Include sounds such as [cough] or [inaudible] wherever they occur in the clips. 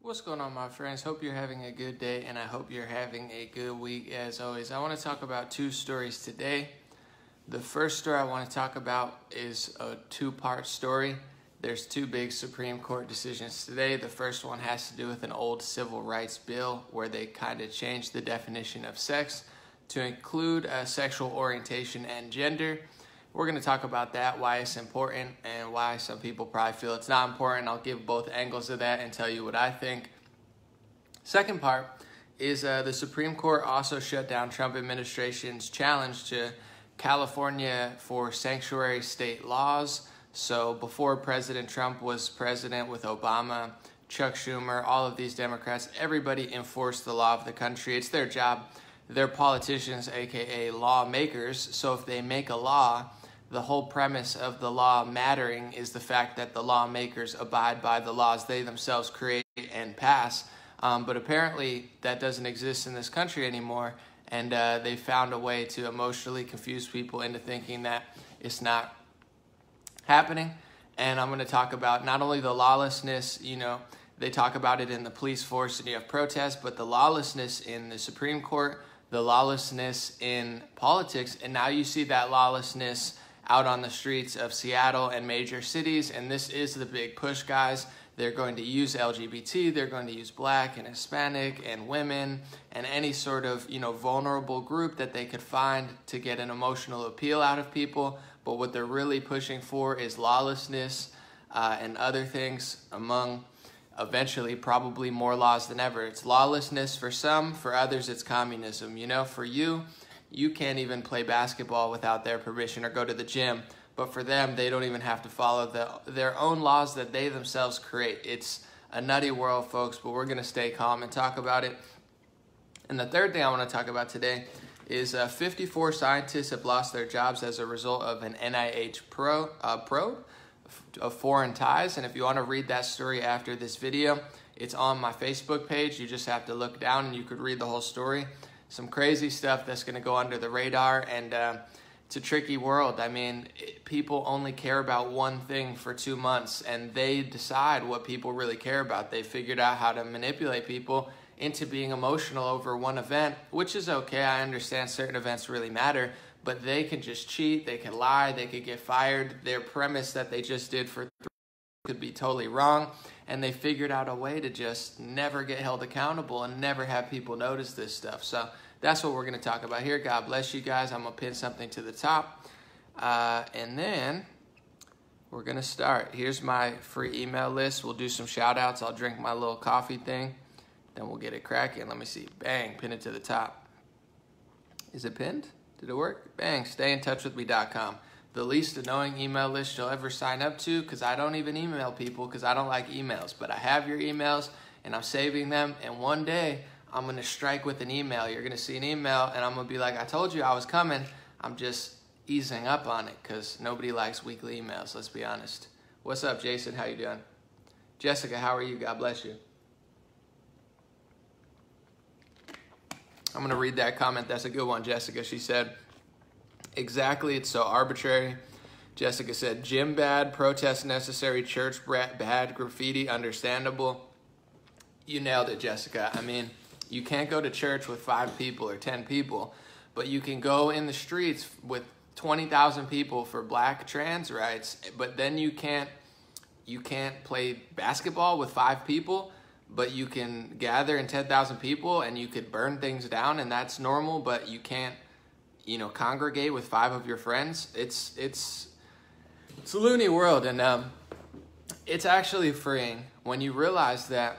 What's going on, my friends? Hope you're having a good day, and I hope you're having a good week as always. I want to talk about two stories today. The first story I want to talk about is a two part story. There's two big Supreme Court decisions today. The first one has to do with an old civil rights bill where they kind of changed the definition of sex to include a sexual orientation and gender. We're going to talk about that, why it's important, and why some people probably feel it's not important. I'll give both angles of that and tell you what I think. Second part is uh, the Supreme Court also shut down Trump administration's challenge to California for sanctuary state laws. So before President Trump was president with Obama, Chuck Schumer, all of these Democrats, everybody enforced the law of the country. It's their job. They're politicians, aka lawmakers. So if they make a law, the whole premise of the law mattering is the fact that the lawmakers abide by the laws they themselves create and pass. Um, but apparently, that doesn't exist in this country anymore, and uh, they found a way to emotionally confuse people into thinking that it's not happening. And I'm going to talk about not only the lawlessness, you know, they talk about it in the police force and you have protests, but the lawlessness in the Supreme Court, the lawlessness in politics, and now you see that lawlessness out on the streets of Seattle and major cities. And this is the big push, guys. They're going to use LGBT, they're going to use black and Hispanic and women and any sort of, you know, vulnerable group that they could find to get an emotional appeal out of people. But what they're really pushing for is lawlessness uh, and other things among eventually probably more laws than ever. It's lawlessness for some, for others it's communism. You know, for you, you can't even play basketball without their permission or go to the gym. But for them, they don't even have to follow the, their own laws that they themselves create. It's a nutty world, folks, but we're going to stay calm and talk about it. And the third thing I want to talk about today is uh, 54 scientists have lost their jobs as a result of an NIH pro, uh, probe of foreign ties. And if you want to read that story after this video, it's on my Facebook page. You just have to look down and you could read the whole story some crazy stuff that's going to go under the radar and uh, it's a tricky world. I mean people only care about one thing for two months and they decide what people really care about. They figured out how to manipulate people into being emotional over one event which is okay. I understand certain events really matter but they can just cheat they can lie they could get fired. Their premise that they just did for could be totally wrong. And they figured out a way to just never get held accountable and never have people notice this stuff. So that's what we're going to talk about here. God bless you guys. I'm going to pin something to the top. Uh, and then we're going to start. Here's my free email list. We'll do some shout outs i'll drink my little coffee thing. Then we'll get it cracking. Let me see. Bang. Pin it to the top. Is it pinned? Did it work? Bang. Stay the least annoying email list you'll ever sign up to because I don't even email people because I don't like emails. But I have your emails and I'm saving them. And one day I'm going to strike with an email. You're going to see an email and I'm going to be like, I told you I was coming. I'm just easing up on it because nobody likes weekly emails, let's be honest. What's up, Jason? How you doing? Jessica, how are you? God bless you. I'm going to read that comment. That's a good one, Jessica. She said, Exactly, it's so arbitrary. Jessica said, gym bad, protest necessary, church bad, graffiti understandable. You nailed it, Jessica. I mean, you can't go to church with five people or 10 people, but you can go in the streets with 20,000 people for black trans rights, but then you can't you can't play basketball with five people, but you can gather in 10,000 people and you could burn things down and that's normal, but you can't you know congregate with five of your friends it's it's it's a loony world. And um, it's actually freeing when you realize that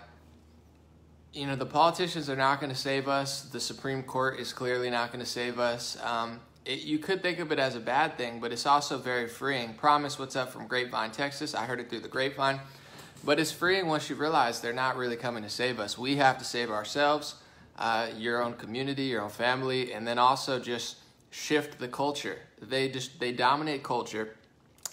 you know the politicians are not going to save us. The supreme court is clearly not going to save us. Um, it, you could think of it as a bad thing but it's also very freeing. Promise what's up from grapevine texas. I heard it through the grapevine. But it's freeing once you realize they're not really coming to save us. We have to save ourselves uh, your own community your own family and then also just shift the culture. They just they dominate culture.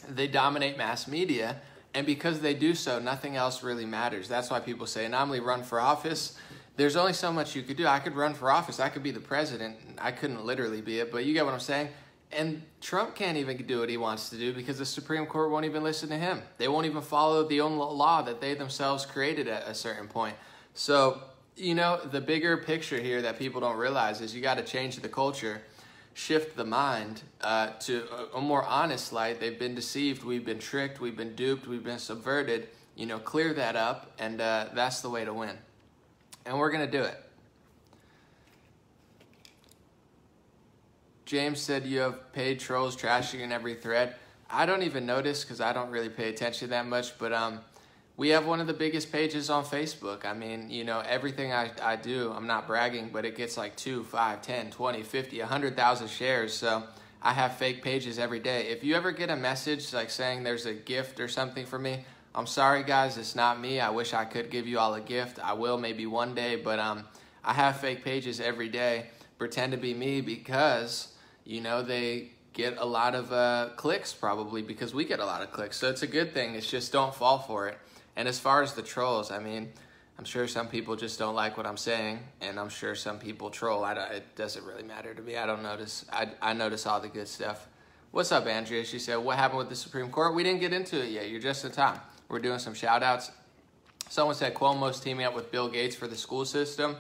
They dominate mass media, and because they do so, nothing else really matters. That's why people say, "Anomaly run for office." There's only so much you could do. I could run for office. I could be the president. I couldn't literally be it, but you get what I'm saying. And Trump can't even do what he wants to do because the Supreme Court won't even listen to him. They won't even follow the own law that they themselves created at a certain point. So, you know, the bigger picture here that people don't realize is you got to change the culture, shift the mind uh, to a, a more honest light. They've been deceived, we've been tricked, we've been duped, we've been subverted. You know, clear that up, and uh, that's the way to win. And we're going to do it. James said you have paid trolls trashing in every thread. I don't even notice because I don't really pay attention that much, but um, we have one of the biggest pages on Facebook. I mean, you know, everything I, I do, I'm not bragging, but it gets like 2, 5, 10, 20, 50, 100,000 shares. So I have fake pages every day. If you ever get a message like saying there's a gift or something for me, I'm sorry guys, it's not me. I wish I could give you all a gift. I will maybe one day, but um, I have fake pages every day. Pretend to be me because you know, they get a lot of uh, clicks probably because we get a lot of clicks. So it's a good thing. It's just don't fall for it. And as far as the trolls, I mean, I'm sure some people just don't like what I'm saying, and I'm sure some people troll. I it doesn't really matter to me. I don't notice. I, I notice all the good stuff. What's up, Andrea? She said, what happened with the Supreme Court? We didn't get into it yet. You're just in time. We're doing some shout outs. Someone said Cuomo's teaming up with Bill Gates for the school system.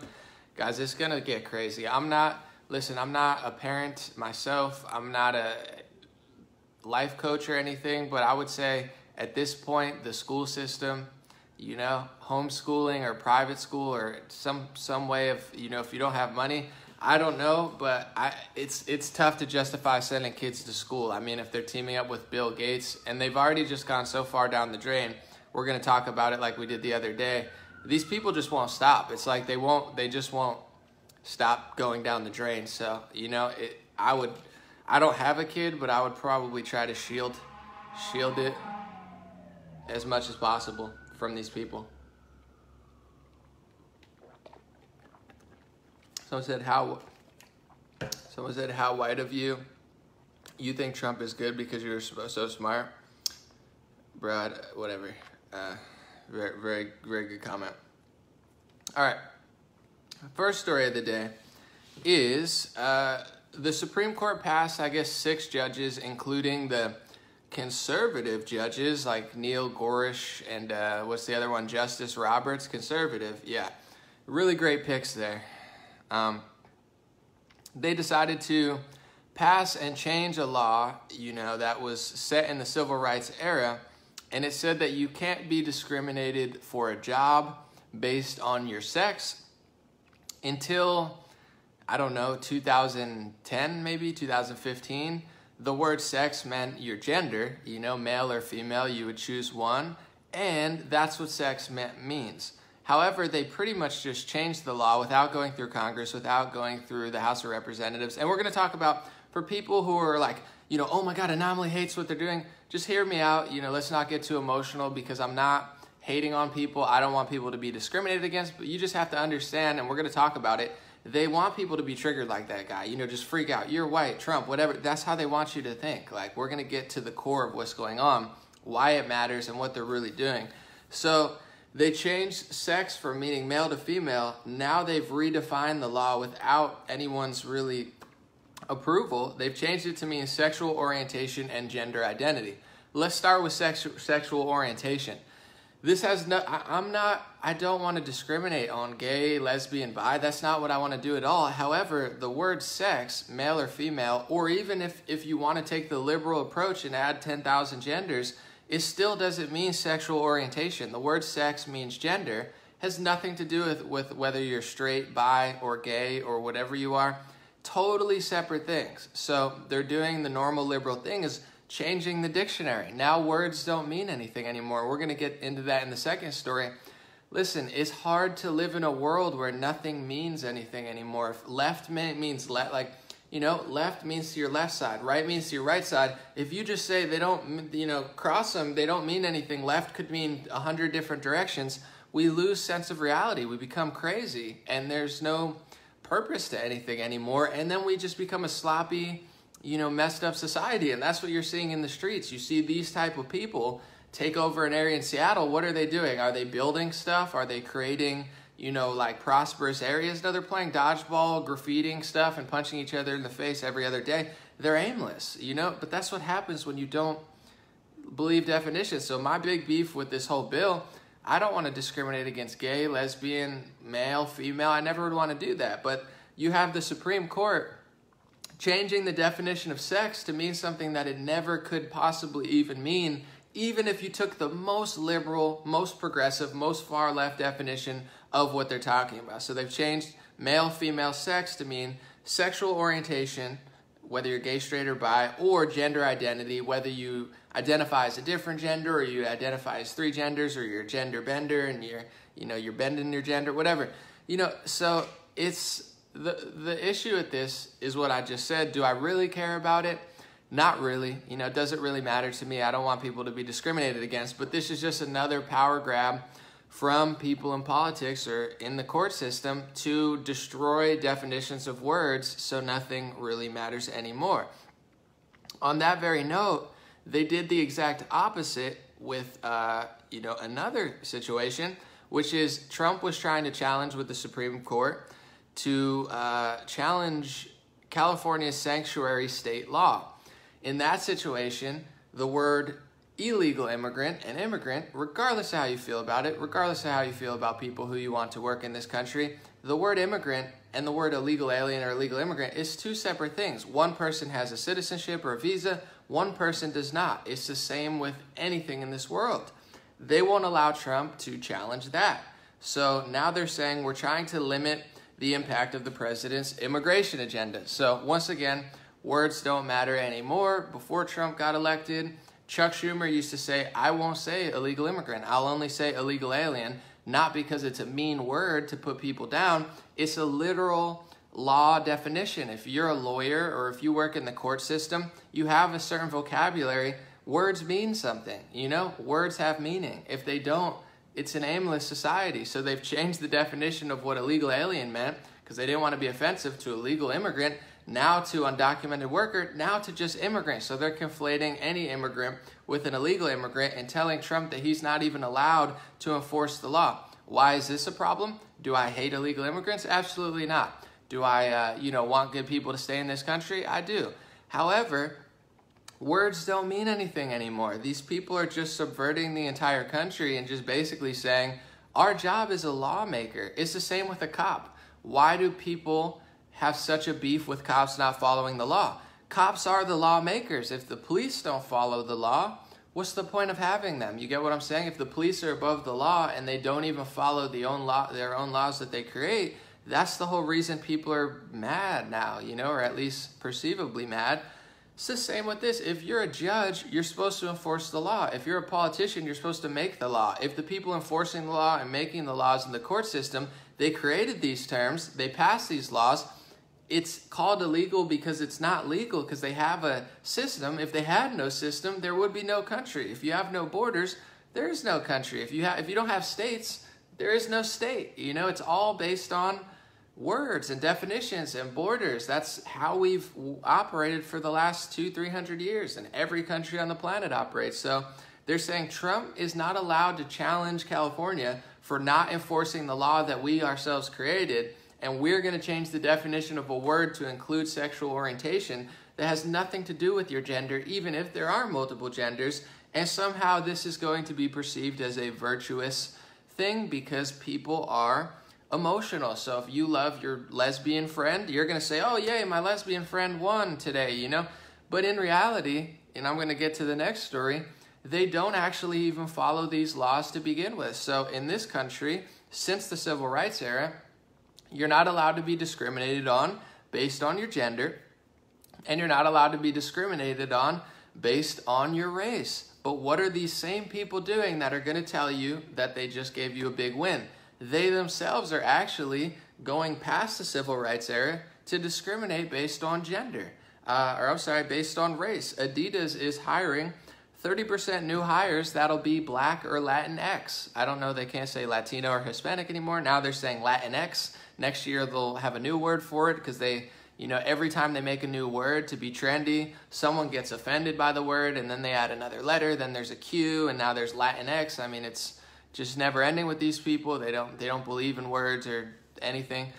Guys, it's going to get crazy. I'm not listen, I'm not a parent myself. I'm not a life coach or anything, but I would say at this point, the school system, you know, homeschooling or private school or some some way of, you know, if you don't have money, I don't know, but I it's it's tough to justify sending kids to school. I mean, if they're teaming up with Bill Gates and they've already just gone so far down the drain, we're going to talk about it like we did the other day. These people just won't stop. It's like they won't they just won't stop going down the drain. So, you know, it, I would, I don't have a kid, but I would probably try to shield, shield it as much as possible from these people. Someone said, how, someone said, how white of you, you think Trump is good because you're so smart? Brad, whatever. Uh, very, very, very good comment. All right. First story of the day is uh, the Supreme Court passed, I guess, six judges, including the conservative judges like Neil Gorsuch and uh, what's the other one? Justice Roberts, conservative. Yeah, really great picks there. Um, they decided to pass and change a law, you know, that was set in the civil rights era, and it said that you can't be discriminated for a job based on your sex until, I don't know, 2010 maybe, 2015, the word sex meant your gender, you know, male or female, you would choose one, and that's what sex meant, means. However, they pretty much just changed the law without going through Congress, without going through the House of Representatives. And we're going to talk about for people who are like, you know, oh my God, Anomaly hates what they're doing. Just hear me out. You know, let's not get too emotional because I'm not hating on people. I don't want people to be discriminated against, but you just have to understand, and we're going to talk about it. They want people to be triggered like that guy, you know, just freak out. You're white, Trump, whatever. That's how they want you to think. Like, we're going to get to the core of what's going on, why it matters, and what they're really doing. So, they changed sex from meaning male to female. Now they've redefined the law without anyone's really approval. They've changed it to mean sexual orientation and gender identity. Let's start with sex, sexual orientation. This has no, I, am not, I don't want to discriminate on gay, lesbian, bi. That's not what I want to do at all. However, the word sex, male or female, or even if, if you want to take the liberal approach and add 10,000 genders, it still doesn't mean sexual orientation. The word sex means gender, has nothing to do with, with whether you're straight, bi, or gay, or whatever you are. Totally separate things. So they're doing the normal liberal thing is changing the dictionary. Now words don't mean anything anymore. We're going to get into that in the second story. Listen, it's hard to live in a world where nothing means anything anymore. If left means left, like, you know, left means to your left side, right means to your right side. If you just say they don't, you know, cross them, they don't mean anything. Left could mean a hundred different directions. We lose sense of reality. We become crazy, and there's no purpose to anything anymore. And then we just become a sloppy, you know, messed up society. And that's what you're seeing in the streets. You see these type of people take over an area in Seattle. What are they doing? Are they building stuff? Are they creating, you know, like prosperous areas? No, they're playing dodgeball, graffitiing stuff, and punching each other in the face every other day. They're aimless, you know, but that's what happens when you don't believe definitions. So my big beef with this whole bill, I don't want to discriminate against gay, lesbian, male, female. I never would want to do that. But you have the Supreme Court changing the definition of sex to mean something that it never could possibly even mean, even if you took the most liberal, most progressive, most far left definition of what they're talking about. So they've changed male, female, sex to mean sexual orientation, whether you're gay, straight, or bi, or gender identity, whether you identify as a different gender or you identify as three genders or you're a gender bender and you're, you know, you're bending your gender, whatever. You know, so it's the the issue with this is what I just said. Do I really care about it? Not really. You know, does it really matter to me? I don't want people to be discriminated against, but this is just another power grab from people in politics or in the court system to destroy definitions of words so nothing really matters anymore. On that very note, they did the exact opposite with uh, you know another situation, which is Trump was trying to challenge with the Supreme Court to uh, challenge California's sanctuary state law. In that situation, the word illegal immigrant and immigrant, regardless of how you feel about it, regardless of how you feel about people who you want to work in this country, the word immigrant and the word illegal alien or illegal immigrant is two separate things. One person has a citizenship or a visa, one person does not. It's the same with anything in this world. They won't allow Trump to challenge that. So now they're saying we're trying to limit the impact of the president's immigration agenda. So, once again, words don't matter anymore. Before Trump got elected, Chuck Schumer used to say, I won't say illegal immigrant, I'll only say illegal alien, not because it's a mean word to put people down, it's a literal law definition. If you're a lawyer or if you work in the court system, you have a certain vocabulary. Words mean something, you know? Words have meaning. If they don't, it's an aimless society. So they've changed the definition of what illegal alien meant because they didn't want to be offensive to a legal immigrant, now to undocumented worker, now to just immigrant. So they're conflating any immigrant with an illegal immigrant and telling Trump that he's not even allowed to enforce the law. Why is this a problem? Do I hate illegal immigrants? Absolutely not. Do I, uh, you know, want good people to stay in this country? I do. However, words don't mean anything anymore. These people are just subverting the entire country and just basically saying, our job is a lawmaker. It's the same with a cop. Why do people have such a beef with cops not following the law? Cops are the lawmakers. If the police don't follow the law, what's the point of having them? You get what I'm saying? If the police are above the law and they don't even follow the own law, their own laws that they create, that's the whole reason people are mad now, you know, or at least perceivably mad it's the same with this. If you're a judge, you're supposed to enforce the law. If you're a politician, you're supposed to make the law. If the people enforcing the law and making the laws in the court system, they created these terms, they passed these laws, it's called illegal because it's not legal because they have a system. If they had no system, there would be no country. If you have no borders, there is no country. If you have if you don't have states, there is no state. You know, it's all based on words and definitions and borders. That's how we've operated for the last two, three hundred years, and every country on the planet operates. So they're saying Trump is not allowed to challenge California for not enforcing the law that we ourselves created, and we're going to change the definition of a word to include sexual orientation that has nothing to do with your gender, even if there are multiple genders. And somehow this is going to be perceived as a virtuous thing because people are emotional. So if you love your lesbian friend, you're going to say, oh, yay, my lesbian friend won today, you know? But in reality, and I'm going to get to the next story, they don't actually even follow these laws to begin with. So in this country, since the civil rights era, you're not allowed to be discriminated on based on your gender, and you're not allowed to be discriminated on based on your race. But what are these same people doing that are going to tell you that they just gave you a big win? They themselves are actually going past the civil rights era to discriminate based on gender, uh, or I'm sorry, based on race. Adidas is hiring 30% new hires that'll be black or Latinx. I don't know, they can't say Latino or Hispanic anymore. Now they're saying Latinx. Next year they'll have a new word for it because they, you know, every time they make a new word to be trendy, someone gets offended by the word and then they add another letter, then there's a Q and now there's Latinx. I mean, it's just never ending with these people. They don't they don't believe in words or anything.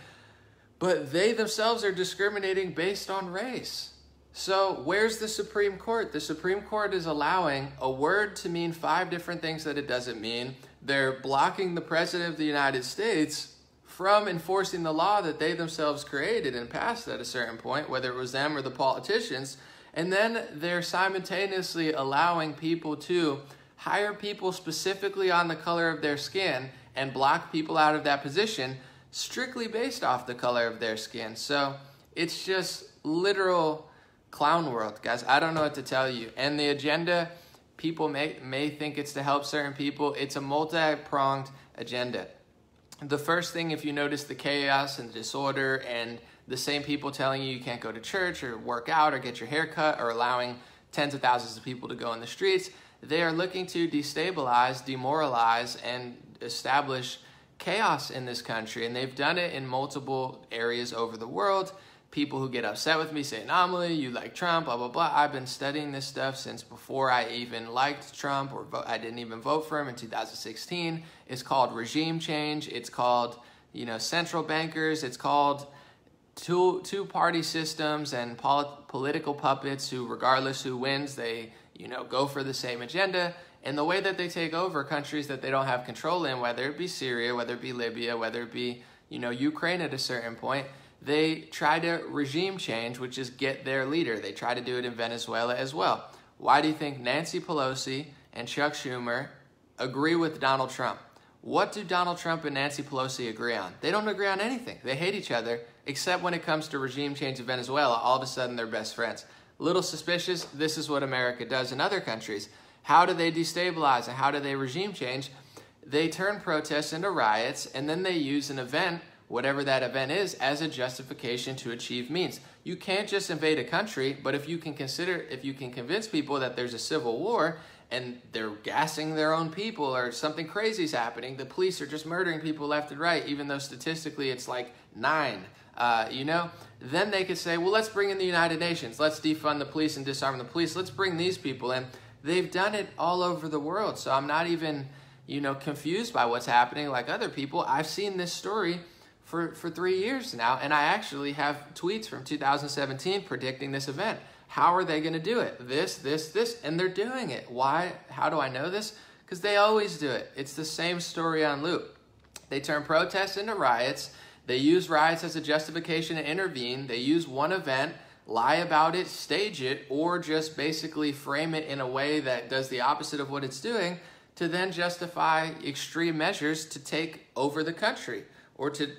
But they themselves are discriminating based on race. So, where's the Supreme Court? The Supreme Court is allowing a word to mean five different things that it doesn't mean. they're blocking the president of the United States from enforcing the law that they themselves created and passed at a certain point, whether it was them or the politicians. And then they're simultaneously allowing people to hire people specifically on the color of their skin and block people out of that position strictly based off the color of their skin. So it's just literal clown world, guys. I don't know what to tell you. And the agenda, people may, may think it's to help certain people. It's a multi pronged agenda. The first thing, if you notice the chaos and disorder and the same people telling you you can't go to church or work out or get your hair cut or allowing tens of thousands of people to go in the streets, they are looking to destabilize, demoralize, and establish chaos in this country. And they've done it in multiple areas over the world. People who get upset with me say, Anomaly, you like Trump, blah, blah, blah. I've been studying this stuff since before I even liked Trump or I didn't even vote for him in 2016. It's called regime change. It's called, you know, central bankers. It's called two two party systems and polit- political puppets who regardless who wins they you know go for the same agenda and the way that they take over countries that they don't have control in whether it be Syria whether it be Libya whether it be you know Ukraine at a certain point they try to regime change which is get their leader they try to do it in Venezuela as well why do you think Nancy Pelosi and Chuck Schumer agree with Donald Trump what do Donald Trump and Nancy Pelosi agree on? They don't agree on anything. They hate each other, except when it comes to regime change in Venezuela. All of a sudden, they're best friends. Little suspicious, this is what America does in other countries. How do they destabilize and how do they regime change? They turn protests into riots, and then they use an event, whatever that event is, as a justification to achieve means. You can't just invade a country, but if you can consider, if you can convince people that there's a civil war, and they're gassing their own people or something crazy is happening. The police are just murdering people left and right, even though statistically it's like nine. Uh, you know, then they could say, well, let's bring in the United Nations. Let's defund the police and disarm the police. Let's bring these people in. They've done it all over the world. So I'm not even, you know, confused by what's happening like other people. I've seen this story for, for three years now, and I actually have tweets from 2017 predicting this event. How are they going to do it? This, this, this, and they're doing it. Why? How do I know this? Because they always do it. It's the same story on loop. They turn protests into riots. They use riots as a justification to intervene. They use one event, lie about it, stage it, or just basically frame it in a way that does the opposite of what it's doing to then justify extreme measures to take over the country or to,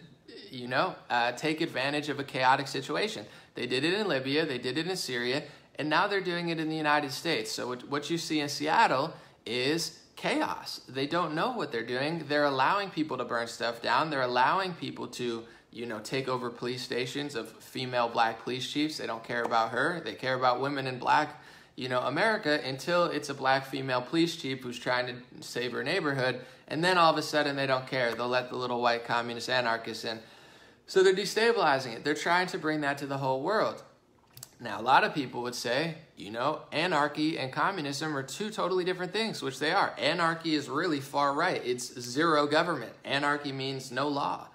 you know, uh, take advantage of a chaotic situation. They did it in Libya, they did it in Syria, and now they're doing it in the United States. So what you see in Seattle is chaos. They don't know what they're doing. They're allowing people to burn stuff down. They're allowing people to, you know, take over police stations of female black police chiefs. They don't care about her. They care about women in black, you know, America until it's a black female police chief who's trying to save her neighborhood. And then all of a sudden they don't care. They'll let the little white communist anarchists in. So they're destabilizing it. They're trying to bring that to the whole world. Now, a lot of people would say, you know, anarchy and communism are two totally different things, which they are. Anarchy is really far right, it's zero government. Anarchy means no law.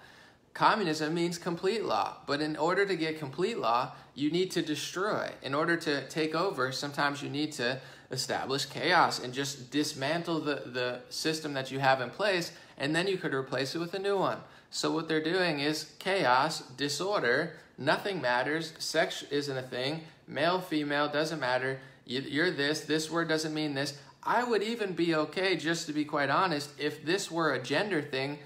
Communism means complete law. But in order to get complete law, you need to destroy. In order to take over, sometimes you need to establish chaos and just dismantle the, the system that you have in place, and then you could replace it with a new one. So what they're doing is chaos, disorder, nothing matters, sex isn't a thing, male, female, doesn't matter, you're this, this word doesn't mean this. I would even be okay, just to be quite honest, if this were a gender thing.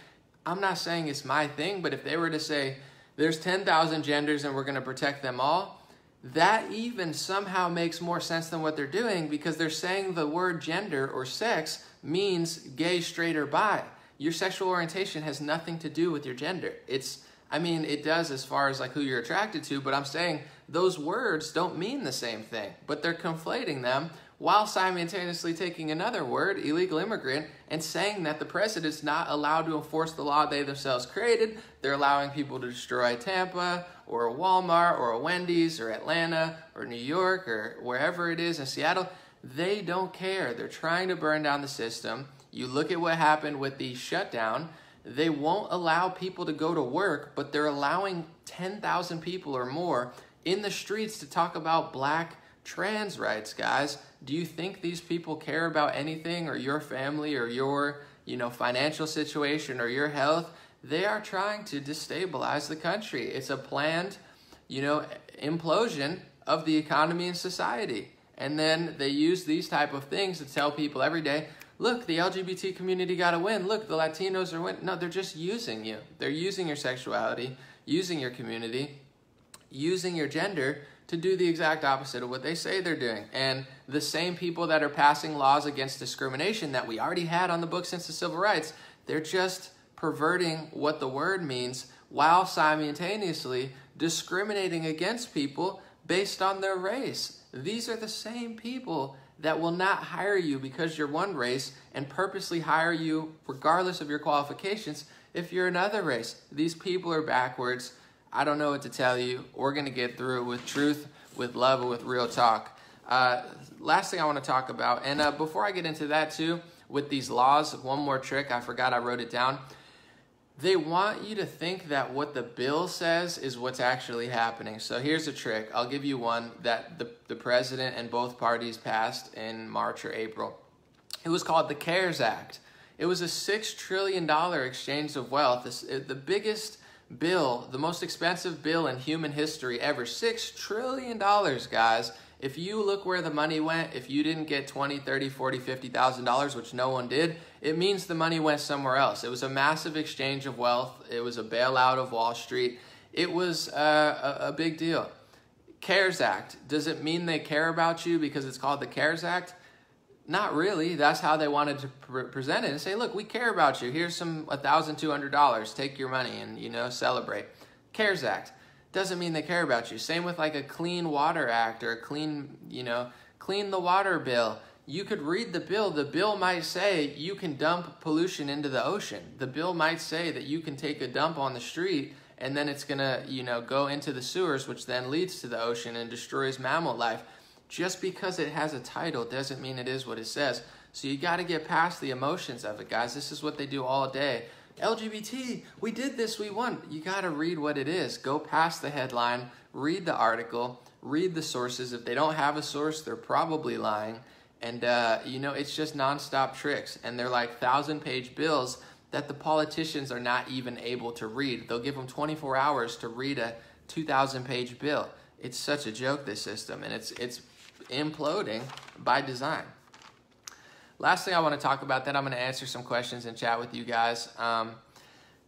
I'm not saying it's my thing, but if they were to say, there's 10,000 genders and we're going to protect them all, that even somehow makes more sense than what they're doing because they're saying the word gender or sex means gay, straight, or bi your sexual orientation has nothing to do with your gender. It's, I mean, it does as far as like who you're attracted to, but I'm saying those words don't mean the same thing, but they're conflating them while simultaneously taking another word, illegal immigrant, and saying that the president's not allowed to enforce the law they themselves created. They're allowing people to destroy Tampa or a Walmart or a Wendy's or Atlanta or New York or wherever it is in Seattle. They don't care. They're trying to burn down the system. You look at what happened with the shutdown. They won't allow people to go to work, but they're allowing 10,000 people or more in the streets to talk about black trans rights, guys. Do you think these people care about anything or your family or your, you know, financial situation or your health, they are trying to destabilize the country. It's a planned, you know, implosion of the economy and society. And then they use these type of things to tell people every day, look, the LGBT community got to win. Look, the Latinos are winning. No, they're just using you. They're using your sexuality, using your community, using your gender to do the exact opposite of what they say they're doing. And the same people that are passing laws against discrimination that we already had on the books since the civil rights, they're just perverting what the word means while simultaneously discriminating against people based on their race. These are the same people that will not hire you because you're one race and purposely hire you regardless of your qualifications if you're another race. These people are backwards. I don't know what to tell you. We're going to get through it with truth, with love, with real talk. Uh, last thing I want to talk about, and uh, before I get into that too, with these laws, one more trick, I forgot I wrote it down. They want you to think that what the bill says is what's actually happening. So here's a trick. I'll give you one that the, the president and both parties passed in March or April. It was called the CARES Act. It was a $6 trillion exchange of wealth, this, the biggest bill, the most expensive bill in human history ever. $6 trillion, guys. If you look where the money went, if you didn't get 20, 30, 40, 50,000 dollars, which no one did, it means the money went somewhere else. It was a massive exchange of wealth. It was a bailout of Wall Street. It was uh, a, a big deal. CARES Act. Does it mean they care about you because it's called the CARES Act? Not really. That's how they wanted to pre present it and say, look, we care about you. Here's some $1,200. Take your money and, you know, celebrate. CARES Act doesn't mean they care about you. Same with like a Clean Water Act or a clean, you know, clean the water bill. You could read the bill. The bill might say you can dump pollution into the ocean. The bill might say that you can take a dump on the street and then it's going to, you know, go into the sewers, which then leads to the ocean and destroys mammal life. Just because it has a title doesn't mean it is what it says. So you got to get past the emotions of it, guys. This is what they do all day. LGBT, we did this, we won. You got to read what it is. Go past the headline, read the article, read the sources. If they don't have a source, they're probably lying. And, uh, you know, it's just nonstop tricks. And they're like thousand page bills that the politicians are not even able to read. They'll give them 24 hours to read a 2,000 page bill. It's such a joke, this system. And it's, it's imploding by design. Last thing I want to talk about, then I'm going to answer some questions and chat with you guys. Um,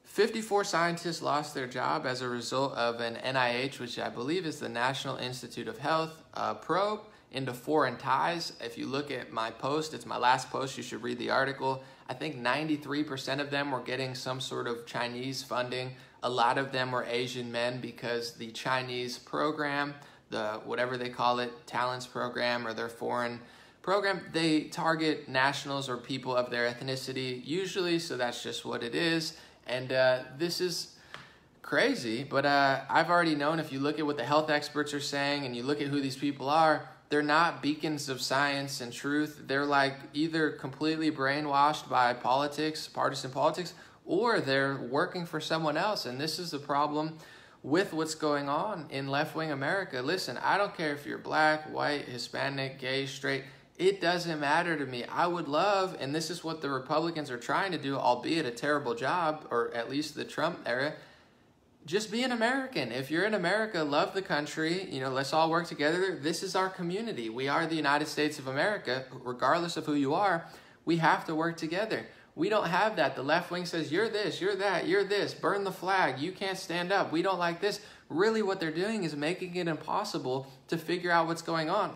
54 scientists lost their job as a result of an NIH, which I believe is the National Institute of Health, uh, probe into foreign ties. If you look at my post, it's my last post, you should read the article. I think 93% of them were getting some sort of Chinese funding. A lot of them were Asian men because the Chinese program the whatever they call it, talents program or their foreign program, they target nationals or people of their ethnicity usually, so that's just what it is. And uh, this is crazy, but uh, I've already known if you look at what the health experts are saying and you look at who these people are, they're not beacons of science and truth. They're like either completely brainwashed by politics, partisan politics, or they're working for someone else. And this is the problem with what's going on in left wing America. Listen, I don't care if you're black, white, Hispanic, gay, straight. It doesn't matter to me. I would love, and this is what the Republicans are trying to do, albeit a terrible job, or at least the Trump era. Just be an American. If you're in America, love the country. You know, let's all work together. This is our community. We are the United States of America, regardless of who you are. We have to work together. We don't have that. The left wing says, you're this, you're that, you're this, burn the flag, you can't stand up, we don't like this. Really, what they're doing is making it impossible to figure out what's going on.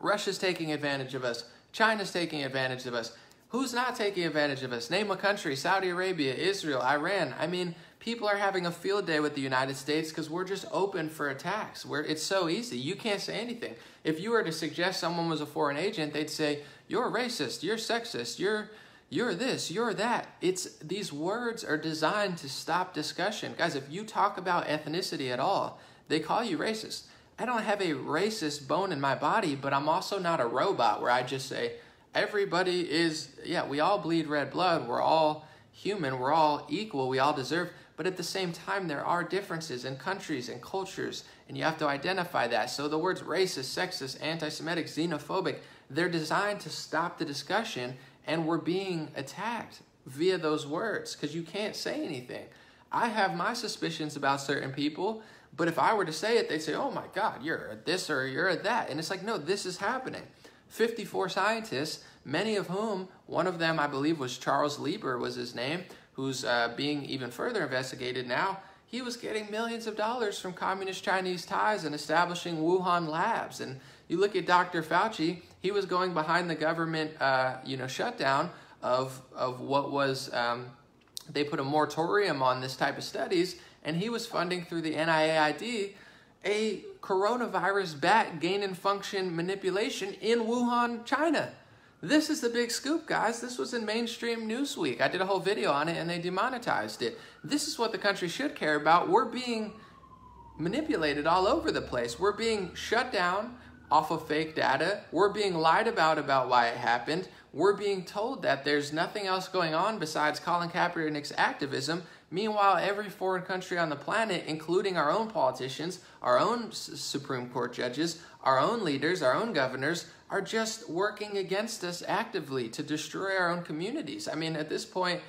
Russia's taking advantage of us, China's taking advantage of us. Who's not taking advantage of us? Name a country Saudi Arabia, Israel, Iran. I mean, people are having a field day with the United States because we're just open for attacks. Where it's so easy. You can't say anything. If you were to suggest someone was a foreign agent, they'd say, You're racist, you're sexist, you're you're this, you're that. It's these words are designed to stop discussion. Guys, if you talk about ethnicity at all, they call you racist. I don't have a racist bone in my body, but I'm also not a robot where I just say everybody is yeah, we all bleed red blood. We're all human, we're all equal, we all deserve but at the same time, there are differences in countries and cultures, and you have to identify that. So the words racist, sexist, anti Semitic, xenophobic, they're designed to stop the discussion and we're being attacked. via those words because you can't say anything. I have my suspicions about certain people, but if I were to say it, they'd say, oh my God, you're a this or you're a that. And it's like, no, this is happening. 54 scientists, many of whom, one of them I believe was Charles Lieber was his name, who's uh, being even further investigated now. He was getting millions of dollars from communist Chinese ties and establishing Wuhan labs. And you look at Dr. Fauci, he was going behind the government, uh, you know, shutdown of, of what was, um, they put a moratorium on this type of studies, and he was funding through the NIAID a coronavirus bat gain and function manipulation in Wuhan, China. This is the big scoop, guys. This was in mainstream Newsweek. I did a whole video on it and they demonetized it. This is what the country should care about. We're being manipulated all over the place. We're being shut down off of fake data. We're being lied about about why it happened. We're being told that there's nothing else going on besides Colin Kaepernick's activism. Meanwhile, every foreign country on the planet, including our own politicians, our own Supreme Court judges, our own leaders, our own governors, are just working against us actively to destroy our own communities. I mean, at this point,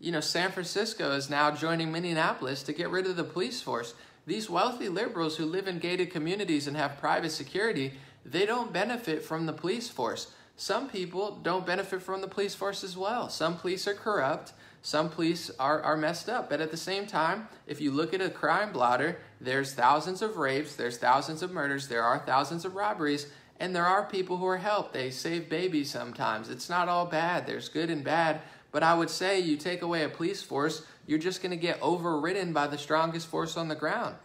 you know, San Francisco is now joining Minneapolis to get rid of the police force. These wealthy liberals who live in gated communities and have private security, they don't benefit from the police force. Some people don't benefit from the police force as well. Some police are corrupt. Some police are, are messed up. But at the same time, if you look at a crime blotter, there's thousands of rapes, there's thousands of murders, there are thousands of robberies, and there are people who are helped. They save babies sometimes. It's not all bad. There's good and bad. But I would say you take away a police force, you're just going to get overridden by the strongest force on the ground.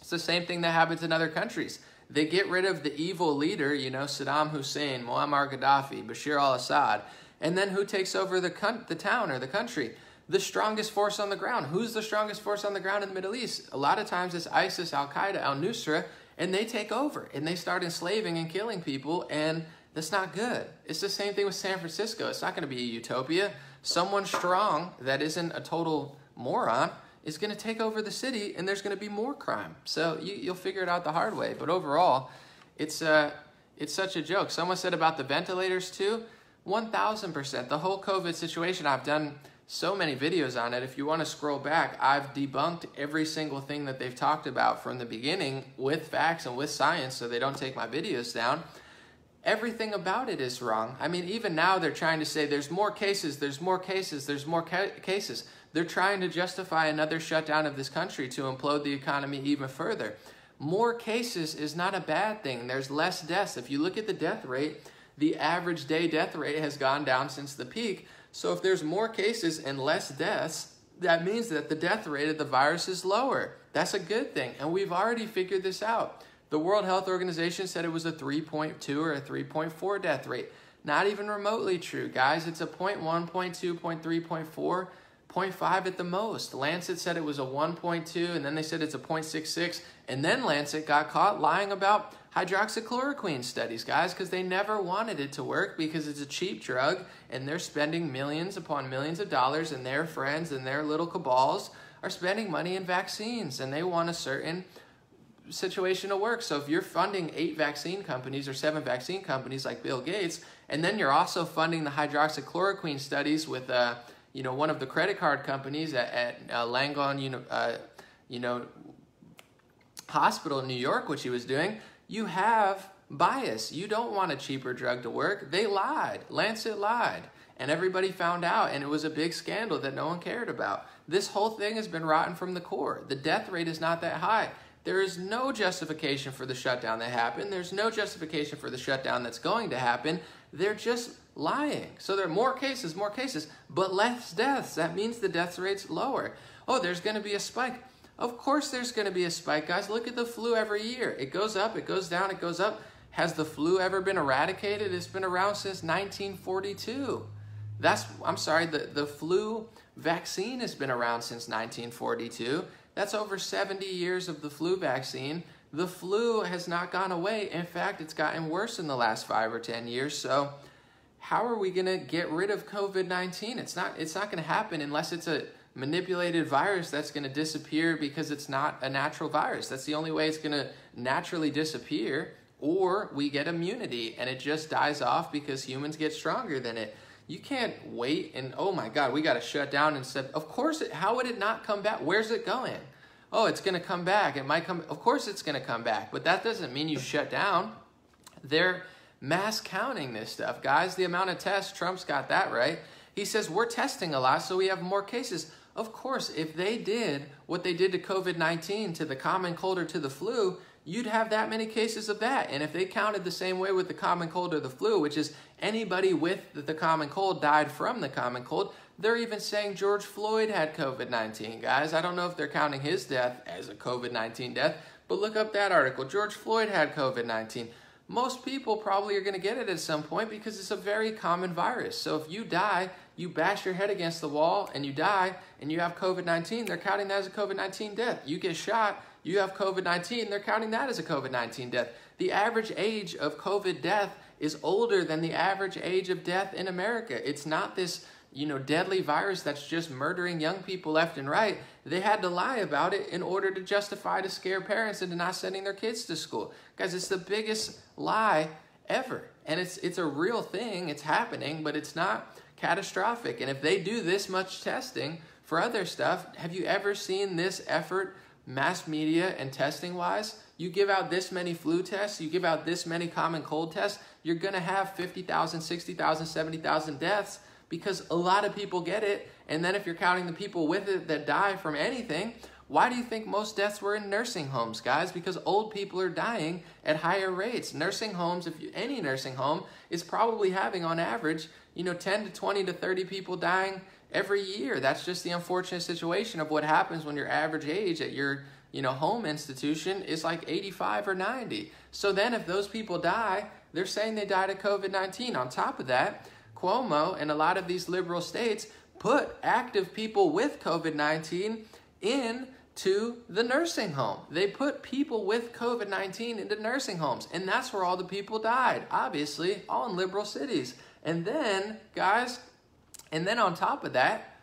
It's the same thing that happens in other countries. They get rid of the evil leader, you know, Saddam Hussein, Muammar Gaddafi, Bashir al Assad, and then who takes over the, the town or the country? The strongest force on the ground. Who's the strongest force on the ground in the Middle East? A lot of times it's ISIS, Al Qaeda, Al Nusra, and they take over and they start enslaving and killing people, and that's not good. It's the same thing with San Francisco. It's not going to be a utopia. Someone strong that isn't a total moron is going to take over the city, and there's going to be more crime. So you, will figure it out the hard way. But overall, it's uh, it's such a joke. Someone said about the ventilators too. 1000%. The whole COVID situation, I've done so many videos on it. If you want to scroll back, I've debunked every single thing that they've talked about from the beginning with facts and with science so they don't take my videos down. Everything about it is wrong. I mean, even now they're trying to say there's more cases, there's more cases, there's more ca cases. They're trying to justify another shutdown of this country to implode the economy even further. More cases is not a bad thing. There's less deaths. If you look at the death rate, the average day death rate has gone down since the peak. So if there's more cases and less deaths, that means that the death rate of the virus is lower. That's a good thing. And we've already figured this out. The World Health Organization said it was a 3.2 or a 3.4 death rate. Not even remotely true, guys. It's a 0.1, 0.2, 0.3, 0.4. 0.5 at the most. Lancet said it was a 1.2, and then they said it's a 0.66. And then Lancet got caught lying about hydroxychloroquine studies, guys, because they never wanted it to work because it's a cheap drug, and they're spending millions upon millions of dollars, and their friends and their little cabals are spending money in vaccines, and they want a certain situation to work. So if you're funding eight vaccine companies or seven vaccine companies like Bill Gates, and then you're also funding the hydroxychloroquine studies with uh, you know, one of the credit card companies at, at uh, Langone, uh, you know, hospital in New York, which he was doing, you have bias. You don't want a cheaper drug to work. They lied. Lancet lied. And everybody found out, and it was a big scandal that no one cared about. This whole thing has been rotten from the core. The death rate is not that high. There is no justification for the shutdown that happened. There's no justification for the shutdown that's going to happen. They're just lying. So there are more cases, more cases, but less deaths. That means the death rate's lower. Oh, there's going to be a spike. Of course there's going to be a spike, guys. Look at the flu every year. It goes up, it goes down, it goes up. Has the flu ever been eradicated? It's been around since 1942. That's, I'm sorry, the, the flu vaccine has been around since 1942. That's over 70 years of the flu vaccine. The flu has not gone away. In fact, it's gotten worse in the last five or 10 years. So how are we going to get rid of COVID-19? It's not it's not going to happen unless it's a manipulated virus that's going to disappear because it's not a natural virus. That's the only way it's going to naturally disappear or we get immunity and it just dies off because humans get stronger than it. You can't wait and oh my God, we got to shut down and said, Of course, it, how would it not come back? Where's it going? Oh, it's going to come back. It might come. Of course, it's going to come back, but that doesn't mean you shut down. They're mass counting this stuff, guys. The amount of tests, Trump's got that right. He says we're testing a lot, so we have more cases. Of course, if they did what they did to COVID 19, to the common cold or to the flu, you'd have that many cases of that. And if they counted the same way with the common cold or the flu, which is anybody with the common cold died from the common cold, they're even saying George Floyd had COVID 19, guys. I don't know if they're counting his death as a COVID 19 death, but look up that article. George Floyd had COVID 19 most people probably are going to get it at some point because it's a very common virus. So if you die, you bash your head against the wall and you die and you have COVID 19, they're counting that as a COVID 19 death. You get shot, you have COVID 19, they're counting that as a COVID 19 death. The average age of COVID death is older than the average age of death in America. It's not this you know, deadly virus that's just murdering young people left and right, they had to lie about it in order to justify to scare parents into not sending their kids to school. Guys, it's the biggest lie ever. And it's it's a real thing, it's happening, but it's not catastrophic. And if they do this much testing for other stuff, have you ever seen this effort mass media and testing wise? You give out this many flu tests, you give out this many common cold tests, you're going to have 50,000, 60,000, 70,000 deaths because a lot of people get it. And then if you're counting the people with it that die from anything, why do you think most deaths were in nursing homes, guys? Because old people are dying at higher rates. Nursing homes, if you, any nursing home, is probably having on average, you know, 10 to 20 to 30 people dying every year. That's just the unfortunate situation of what happens when your average age at your, you know, home institution is like 85 or 90. So then if those people die, they're saying they died of COVID-19. On top of that, Cuomo and a lot of these liberal states put active people with COVID 19 into the nursing home. They put people with COVID 19 into nursing homes, and that's where all the people died, obviously, all in liberal cities. And then, guys, and then on top of that,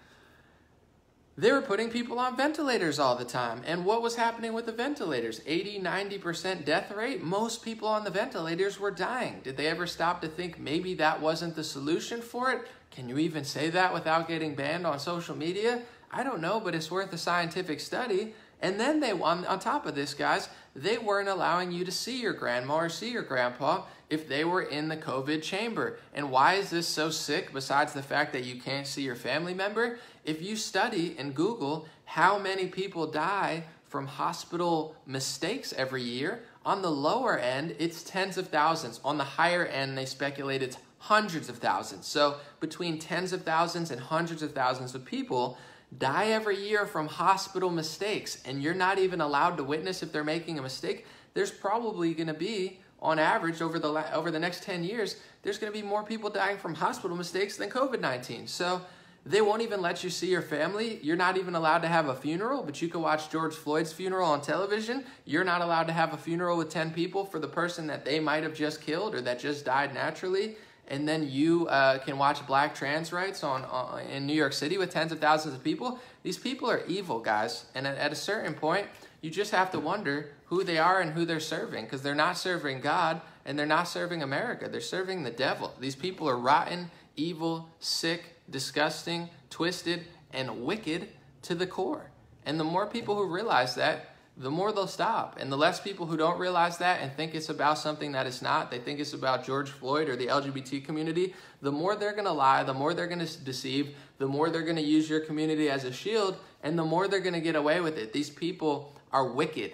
they were putting people on ventilators all the time. And what was happening with the ventilators? 80, 90% death rate? Most people on the ventilators were dying. Did they ever stop to think maybe that wasn't the solution for it? Can you even say that without getting banned on social media? I don't know, but it's worth a scientific study. And then they, on, on top of this, guys, they weren't allowing you to see your grandma or see your grandpa if they were in the COVID chamber. And why is this so sick besides the fact that you can't see your family member? If you study and Google how many people die from hospital mistakes every year, on the lower end, it's tens of thousands. On the higher end, they speculate it's hundreds of thousands. So between tens of thousands and hundreds of thousands of people die every year from hospital mistakes, and you're not even allowed to witness if they're making a mistake, there's probably going to be, on average, over the over the next 10 years, there's going to be more people dying from hospital mistakes than COVID-19. So they won't even let you see your family. You're not even allowed to have a funeral, but you can watch George Floyd's funeral on television. You're not allowed to have a funeral with 10 people for the person that they might have just killed or that just died naturally and then you uh, can watch black trans rights on, on, in New York City with tens of thousands of people. These people are evil, guys. And at, at a certain point, you just have to wonder who they are and who they're serving because they're not serving God and they're not serving America. They're serving the devil. These people are rotten, evil, sick, disgusting, twisted, and wicked to the core. And the more people who realize that, the more they'll stop. And the less people who don't realize that and think it's about something that it's not, they think it's about George Floyd or the LGBT community, the more they're to lie, the more they're to deceive, the more they're to use your community as a shield, and the more they're to get away with it. These people are wicked.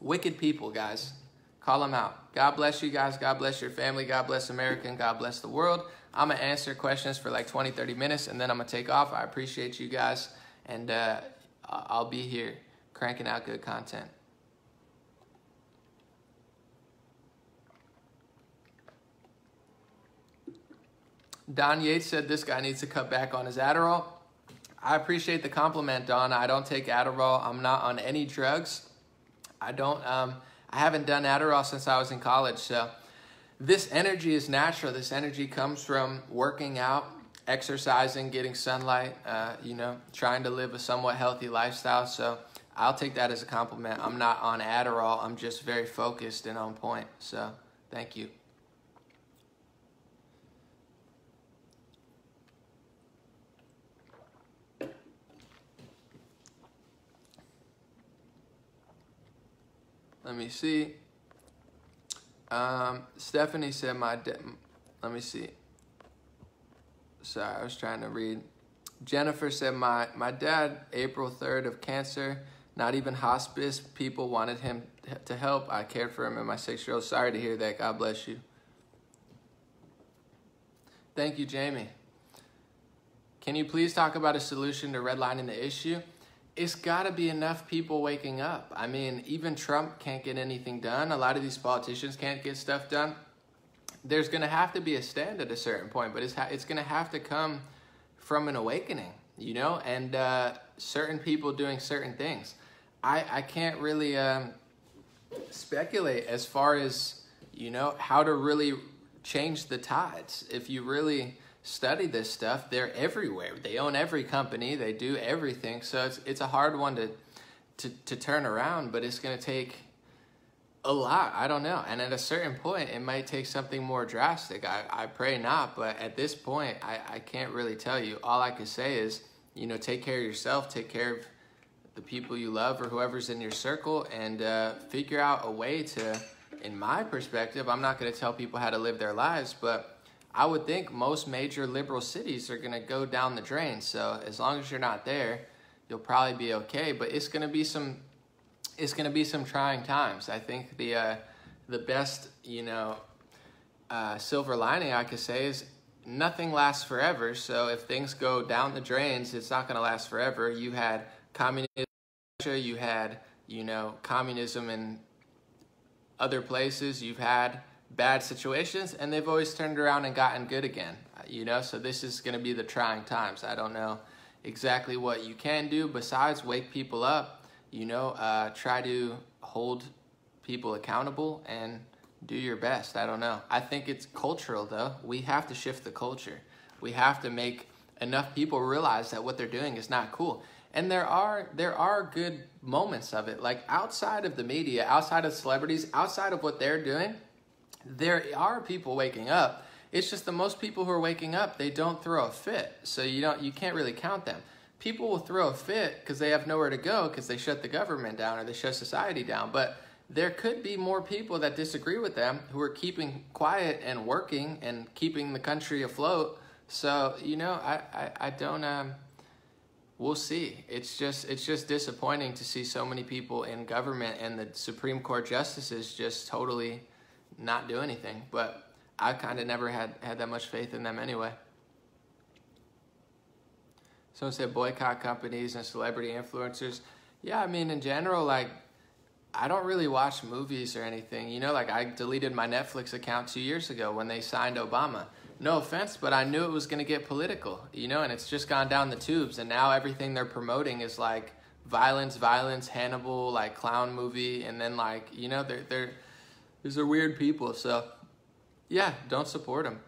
Wicked people, guys. Call them out. God bless you guys. God bless your family. God bless America and God bless the world. I'm to answer questions for like 20, 30 minutes and then I'm to take off. I appreciate you guys and uh, I'll be here cranking out good content. Don Yates said this guy needs to cut back on his Adderall. I appreciate the compliment, Don. I don't take Adderall. I'm not on any drugs. I don't. Um, I haven't done Adderall since I was in college. So this energy is natural. This energy comes from working out, exercising, getting sunlight. Uh, you know, trying to live a somewhat healthy lifestyle. So I'll take that as a compliment. I'm not on Adderall. I'm just very focused and on point. So thank you. Let me see. Um, Stephanie said my, let me see. Sorry, I was trying to read. Jennifer said my, my dad, April 3rd of cancer, not even hospice people wanted him to help. I cared for him and my six year old. Sorry to hear that. God bless you. Thank you, Jamie. Can you please talk about a solution to redlining the issue? It's got to be enough people waking up. I mean, even Trump can't get anything done. A lot of these politicians can't get stuff done. There's going to have to be a stand at a certain point, but it's it's going to have to come from an awakening, you know, and uh, certain people doing certain things. I I can't really um, speculate as far as you know how to really change the tides. If you really study this stuff. They're everywhere. They own every company. They do everything. So it's it's a hard one to to, to turn around, but it's going to take a lot. I don't know. And at a certain point, it might take something more drastic. I, I pray not, but at this point, I, I can't really tell you. All I can say is, you know, take care of yourself, take care of the people you love or whoever's in your circle, and uh, figure out a way to, in my perspective, I'm not going to tell people how to live their lives, but I would think most major liberal cities are going to go down the drain. So as long as you're not there, you'll probably be okay. But it's going to be some, it's going to be some trying times. I think the uh, the best you know uh, silver lining I could say is nothing lasts forever. So if things go down the drains, it's not going to last forever. You had communism, you had you know communism in other places. You've had bad situations and they've always turned around and gotten good again you know? So this is going to be the trying times. I don't know exactly what you can do besides wake people up you know uh, try to hold people accountable and do your best. I don't know. I think it's cultural though. We have to shift the culture. We have to make enough people realize that what they're doing is not cool and there are there are good moments of it like outside of the media outside of celebrities outside of what they're doing there are people waking up. It's just the most people who are waking up, they don't throw a fit. So you don't you can't really count them. People will throw a fit because they have nowhere to go because they shut the government down or they shut society down. But there could be more people that disagree with them who are keeping quiet and working and keeping the country afloat. So, you know, I, I, I don't um we'll see. It's just it's just disappointing to see so many people in government and the Supreme Court justices just totally not do anything. But I kind of never had, had that much faith in them anyway. Someone said boycott companies and celebrity influencers. Yeah, I mean, in general, like, I don't really watch movies or anything. You know, like, I deleted my Netflix account two years ago when they signed Obama. No offense, but I knew it was going to get political, you know, and it's just gone down the tubes. And now everything they're promoting is like violence, violence, Hannibal, like clown movie. And then, like, you know, they're, they're, these are weird people. So, yeah, don't support them.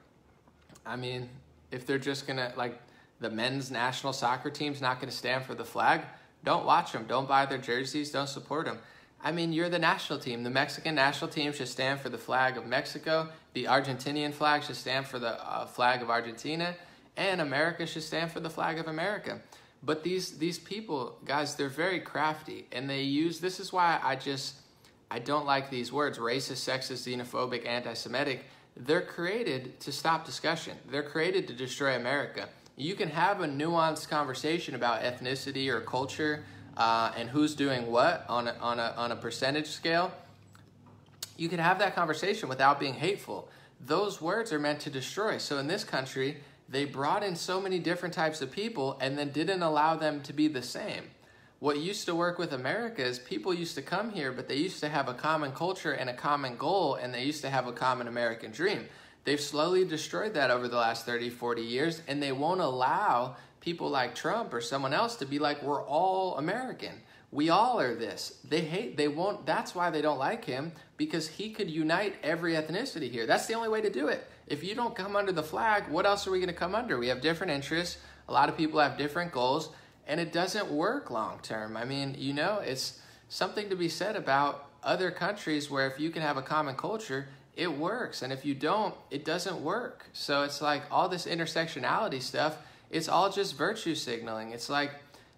I mean, if they're just gonna like the men's national soccer team's not gonna stand for the flag, don't watch them. Don't buy their jerseys. Don't support them. I mean, you're the national team. The Mexican national team should stand for the flag of Mexico. The Argentinian flag should stand for the uh, flag of Argentina, and America should stand for the flag of America. But these these people, guys, they're very crafty, and they use. This is why I just I don't like these words racist, sexist, xenophobic, anti Semitic. They're created to stop discussion, they're created to destroy America. You can have a nuanced conversation about ethnicity or culture uh, and who's doing what on a, on, a, on a percentage scale. You can have that conversation without being hateful. Those words are meant to destroy. So in this country, they brought in so many different types of people and then didn't allow them to be the same what used to work with America is people used to come here, but they used to have a common culture and a common goal, and they used to have a common American dream. They've slowly destroyed that over the last 30, 40 years, and they won't allow people like Trump or someone else to be like, we're all American. We all are this. They hate, they won't, that's why they don't like him, because he could unite every ethnicity here. That's the only way to do it. If you don't come under the flag, what else are we going to come under? We have different interests. A lot of people have different goals and it doesn't work long term. I mean, you know, it's something to be said about other countries where if you can have a common culture, it works. And if you don't, it doesn't work. So it's like all this intersectionality stuff, it's all just virtue signaling. It's like,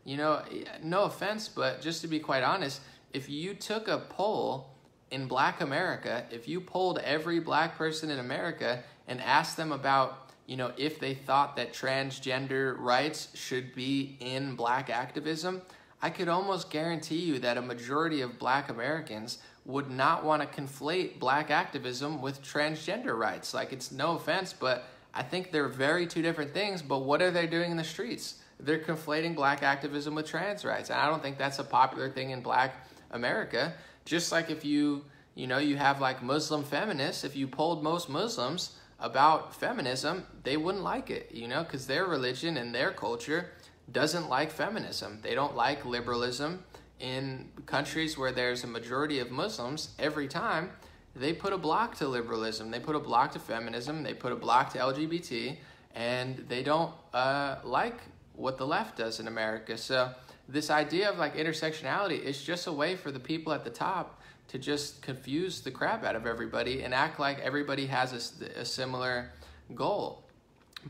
you know, no offense, but just to be quite honest, if you took a poll in black America, if you polled every black person in America and asked them about, you know, if they thought that transgender rights should be in black activism, I could almost guarantee you that a majority of black Americans would not want to conflate black activism with transgender rights. Like, it's no offense, but I think they're very two different things. But what are they doing in the streets? They're conflating black activism with trans rights. And I don't think that's a popular thing in black America. Just like if you, you know, you have like Muslim feminists, if you polled most Muslims about feminism, they wouldn't like it, you know, because their religion and their culture doesn't like feminism. They don't like liberalism. In countries where there's a majority of Muslims, every time they put a block to liberalism, they put a block to feminism, they put a block to LGBT, and they don't uh, like what the left does in America. So this idea of like intersectionality is just a way for the people at the top to just confuse the crap out of everybody and act like everybody has a, a similar goal.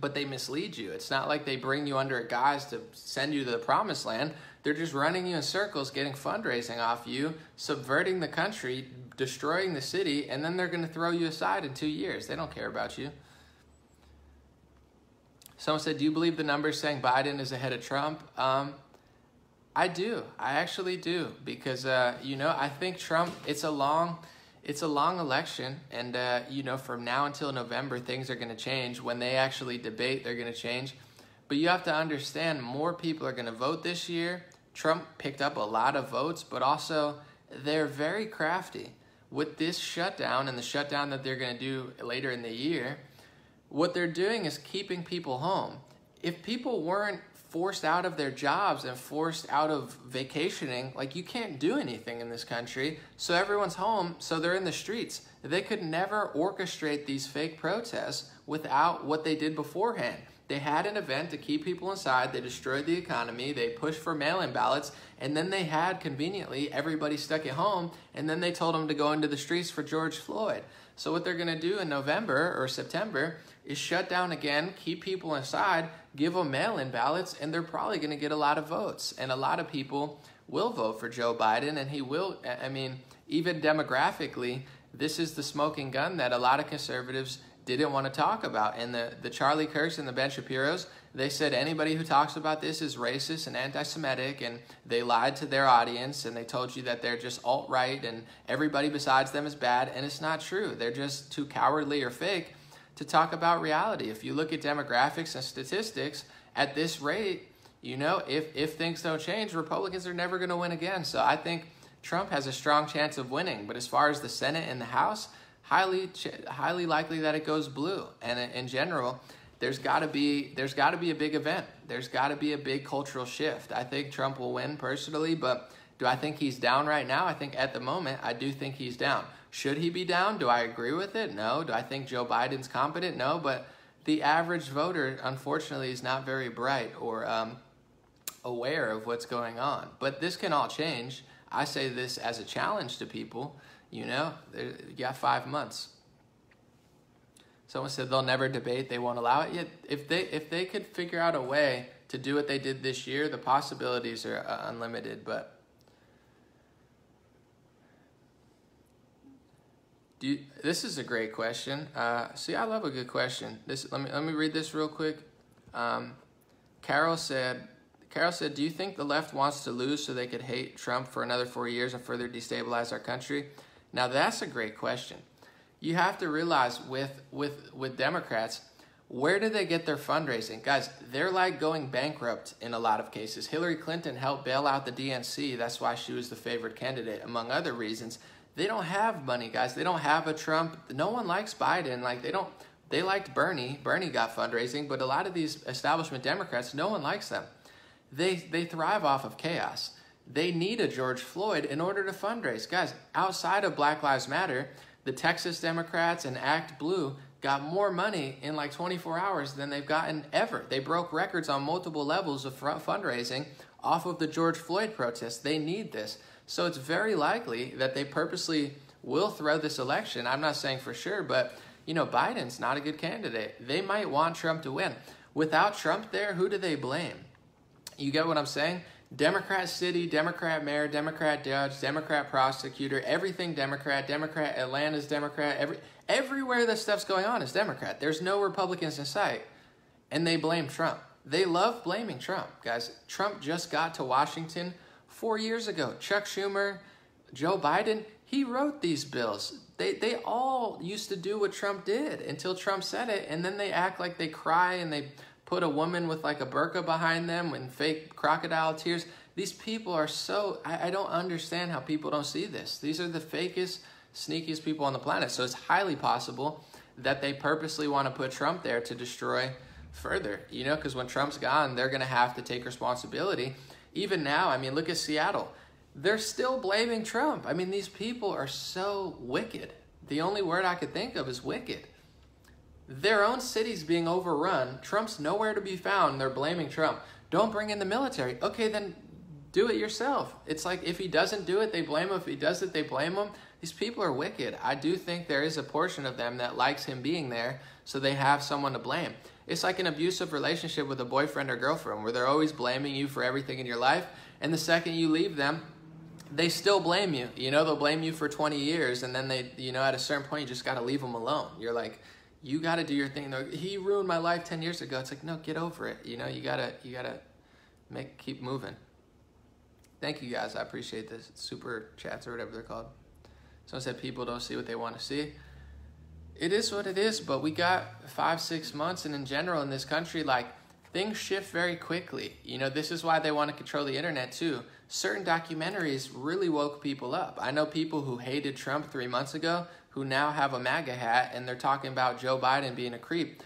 But they mislead you. It's not like they bring you under a guise to send you to the promised land. They're just running you in circles, getting fundraising off you, subverting the country, destroying the city, and then they're going to throw you aside in two years. They don't care about you. Someone said, Do you believe the numbers saying Biden is ahead of Trump? Um, I do. I actually do because uh, you know I think Trump. It's a long, it's a long election, and uh, you know from now until November things are going to change. When they actually debate, they're going to change. But you have to understand, more people are going to vote this year. Trump picked up a lot of votes, but also they're very crafty with this shutdown and the shutdown that they're going to do later in the year. What they're doing is keeping people home. If people weren't forced out of their jobs and forced out of vacationing. Like, you can't do anything in this country. So everyone's home, so they're in the streets. They could never orchestrate these fake protests without what they did beforehand. They had an event to keep people inside, they destroyed the economy, they pushed for mail in ballots, and then they had conveniently everybody stuck at home, and then they told them to go into the streets for George Floyd. So, what they're gonna do in November or September is shut down again, keep people inside, give them mail in ballots, and they're probably going to get a lot of votes. And a lot of people will vote for Joe Biden, and he will, I mean, even demographically, this is the smoking gun that a lot of conservatives didn't want to talk about. And the, the Charlie Kirks and the Ben Shapiro's, they said anybody who talks about this is racist and anti Semitic, and they lied to their audience and they told you that they're just alt right and everybody besides them is bad. And it's not true. They're just too cowardly or fake to talk about reality. If you look at demographics and statistics, at this rate, you know, if, if things don't change, Republicans are never going to win again. So I think Trump has a strong chance of winning. But as far as the Senate and the House, highly highly likely that it goes blue. And in general, there's got to be there's got to be a big event. There's got to be a big cultural shift. I think Trump will win personally, but do I think he's down right now? I think at the moment I do think he's down. Should he be down? Do I agree with it? No. Do I think Joe Biden's competent? No. But the average voter, unfortunately, is not very bright or um, aware of what's going on. But this can all change. I say this as a challenge to people. You know, you got five months. Someone said they'll never debate; they won't allow it. Yet, if they if they could figure out a way to do what they did this year, the possibilities are uh, unlimited. But you, this is a great question. Uh, see, I love a good question. This let me let me read this real quick. Um, Carol said, Carol said, "Do you think the left wants to lose so they could hate Trump for another four years and further destabilize our country?" Now that's a great question. You have to realize with with with Democrats, where do they get their fundraising? Guys, they're like going bankrupt in a lot of cases. Hillary Clinton helped bail out the DNC. That's why she was the favored candidate, among other reasons they don't have money, guys. They don't have a Trump. No one likes Biden. Like they don't. They liked Bernie. Bernie got fundraising, but a lot of these establishment Democrats, no one likes them. They they thrive off of chaos. They need a George Floyd in order to fundraise, guys. Outside of Black Lives Matter, the Texas Democrats and Act Blue got more money in like 24 hours than they've gotten ever. They broke records on multiple levels of fundraising off of the George Floyd protests. They need this. So it's very likely that they purposely will throw this election. I'm not saying for sure, but you know, Biden's not a good candidate. They might want Trump to win. Without Trump there, who do they blame? You get what I'm saying? Democrat city, Democrat mayor, Democrat judge, Democrat prosecutor, everything Democrat, Democrat, Atlanta's Democrat, every everywhere this stuff's going on is Democrat. There's no Republicans in sight. And they blame Trump. They love blaming Trump, guys. Trump just got to Washington four years ago. Chuck Schumer, Joe Biden, he wrote these bills. They, they all used to do what Trump did until Trump said it, and then they act like they cry and they put a woman with like a burqa behind them and fake crocodile tears. These people are so, I, I don't understand how people don't see this. These are the fakest, sneakiest people on the planet. So it's highly possible that they purposely want to put Trump there to destroy further, you know, because when Trump's gone, they're going to have to take responsibility. Even now, I mean, look at Seattle. They're still blaming Trump. I mean, these people are so wicked. The only word I could think of is wicked. Their own city's being overrun. Trump's nowhere to be found. They're blaming Trump. Don't bring in the military. Okay, then do it yourself. It's like if he doesn't do it, they blame him. If he does it, they blame him. These people are wicked. I do think there is a portion of them that likes him being there, so they have someone to blame. It's like an abusive relationship with a boyfriend or girlfriend where they're always blaming you for everything in your life, and the second you leave them, they still blame you. You know, they'll blame you for 20 years, and then they, you know, at a certain point, you just got to leave them alone. You're like, you got to do your thing. Though he ruined my life 10 years ago. It's like, no, get over it. You know, you got to, you got to make, keep moving. Thank you guys. I appreciate this. Super chats or whatever they're called. Someone said people don't see what they want to see. It is what it is, but we got five, six months, and in general in this country, like things shift very quickly. You know, this is why they want to control the internet too. Certain documentaries really woke people up. I know people who hated Trump three months ago who now have a MAGA hat and they're talking about Joe Biden being a creep.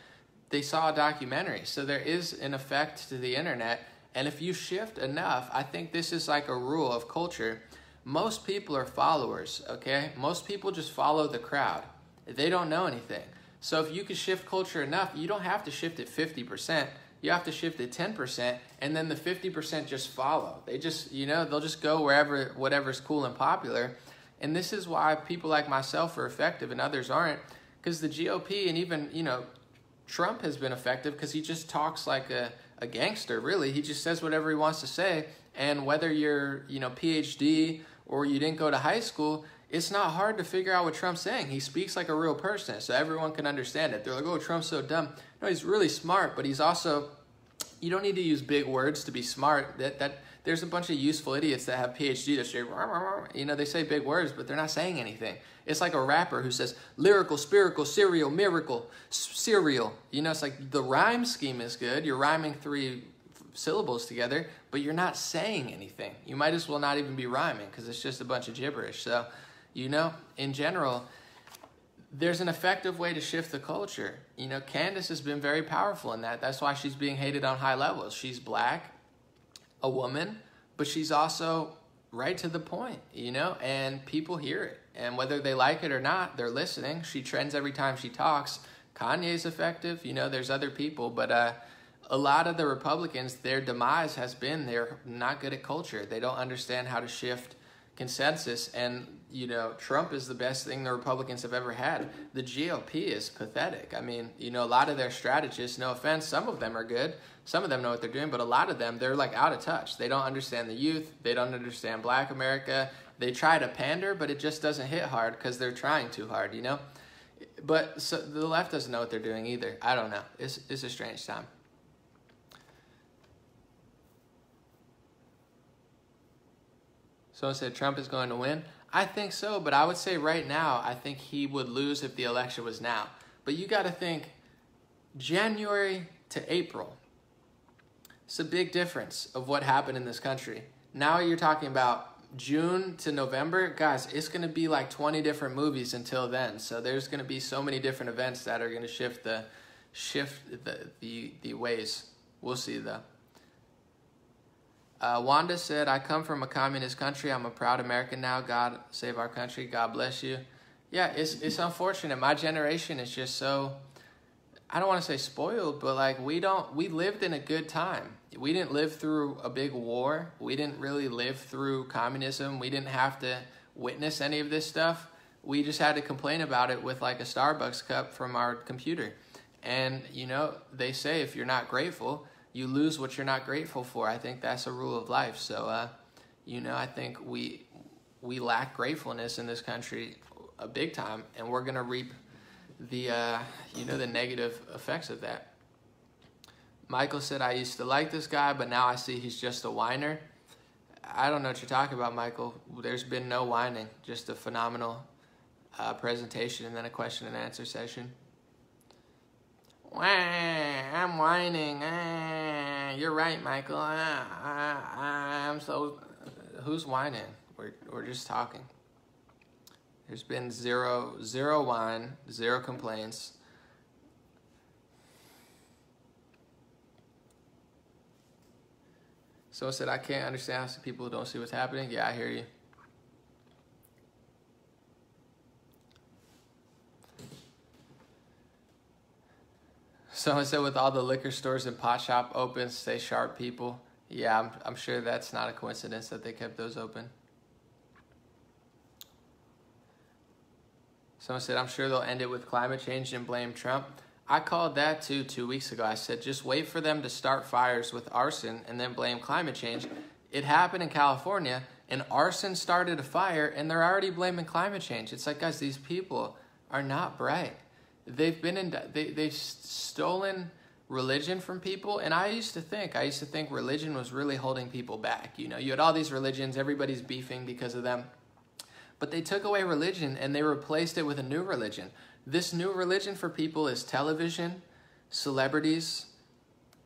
They saw a documentary. So there is an effect to the internet. And if you shift enough, I think this is like a rule of culture. Most people are followers, okay? Most people just follow the crowd. They don't know anything. So if you can shift culture enough, you don't have to shift it 50%. You have to shift it 10%, and then the 50% just follow. They just, you know, they'll just go wherever, whatever's cool and popular. And this is why people like myself are effective and others aren't. Because the GOP and even, you know, Trump has been effective because he just talks like a, a gangster, really. He just says whatever he wants to say. And whether you're, you know, PhD or you didn't go to high school, it's not hard to figure out what Trump's saying. He speaks like a real person, so everyone can understand it. They're like, oh, Trump's so dumb. No, he's really smart, but he's also, you don't need to use big words to be smart. That, that there's a bunch of useful idiots that have PhD that say, you know, they say big words, but they're not saying anything. It's like a rapper who says lyrical, spiritual, serial, miracle, serial. You know, it's like the rhyme scheme is good. You're rhyming three syllables together, but you're not saying anything. You might as well not even be rhyming because it's just a bunch of gibberish. So, you know, in general, there's an effective way to shift the culture. You know, Candace has been very powerful in that. That's why she's being hated on high levels. She's black, a woman, but she's also right to the point, you know, and people hear it. And whether they like it or not, they're listening. She trends every time she talks. Kanye's effective, you know, there's other people, but uh, a lot of the Republicans, their demise has been they're not good at culture. They don't understand how to shift consensus. And, you know, Trump is the best thing the Republicans have ever had. The GOP is pathetic. I mean, you know, a lot of their strategists, no offense, some of them are good, some of them know what they're doing, but a lot of them, they're like out of touch. They don't understand the youth. They don't understand black America. They try to pander, but it just doesn't hit hard because they're trying too hard, you know? But so the left doesn't know what they're doing either. I don't know. It's, it's a strange time. Someone said Trump is going to win. I think so, but I would say right now, I think he would lose if the election was now. But you got to think January to April. It's a big difference of what happened in this country. Now you're talking about June to November, guys, it's going to be like 20 different movies until then. So there's going to be so many different events that are going to shift the shift the the, the ways. We'll see though. Uh, Wanda said, I come from a communist country. I'm a proud American now. God save our country. God bless you. Yeah, it's, it's unfortunate. My generation is just so I don't want to say spoiled, but like we don't, we lived in a good time. We didn't live through a big war. We didn't really live through communism. We didn't have to witness any of this stuff. We just had to complain about it with like a Starbucks cup from our computer. And, you know, they say if you're not grateful, you lose what you're not grateful for. I think that's a rule of life. So, uh, you know, I think we we lack gratefulness in this country a big time, and we're gonna reap the uh, you know the negative effects of that. Michael said, "I used to like this guy, but now I see he's just a whiner." I don't know what you're talking about, Michael. There's been no whining, just a phenomenal uh, presentation and then a question and answer session. Wah, I'm whining. Ah, you're right, Michael. Ah, ah, I'm so. Who's whining? We're we're just talking. There's been zero zero whine, zero complaints. Someone said, I can't understand how some people don't see what's happening. Yeah, I hear you. Someone said, with all the liquor stores and pot shop open, stay sharp, people. Yeah, I'm, I'm sure that's not a coincidence that they kept those open. Someone said, I'm sure they'll end it with climate change and blame Trump. I called that too two weeks ago. I said, just wait for them to start fires with arson and then blame climate change. It happened in California, and arson started a fire, and they're already blaming climate change. It's like, guys, these people are not bright. They've been in, they, they've stolen religion from people. And I used to think, I used to think religion was really holding people back. You know, you had all these religions, everybody's beefing because of them. But they took away religion and they replaced it with a new religion. This new religion for people is television, celebrities,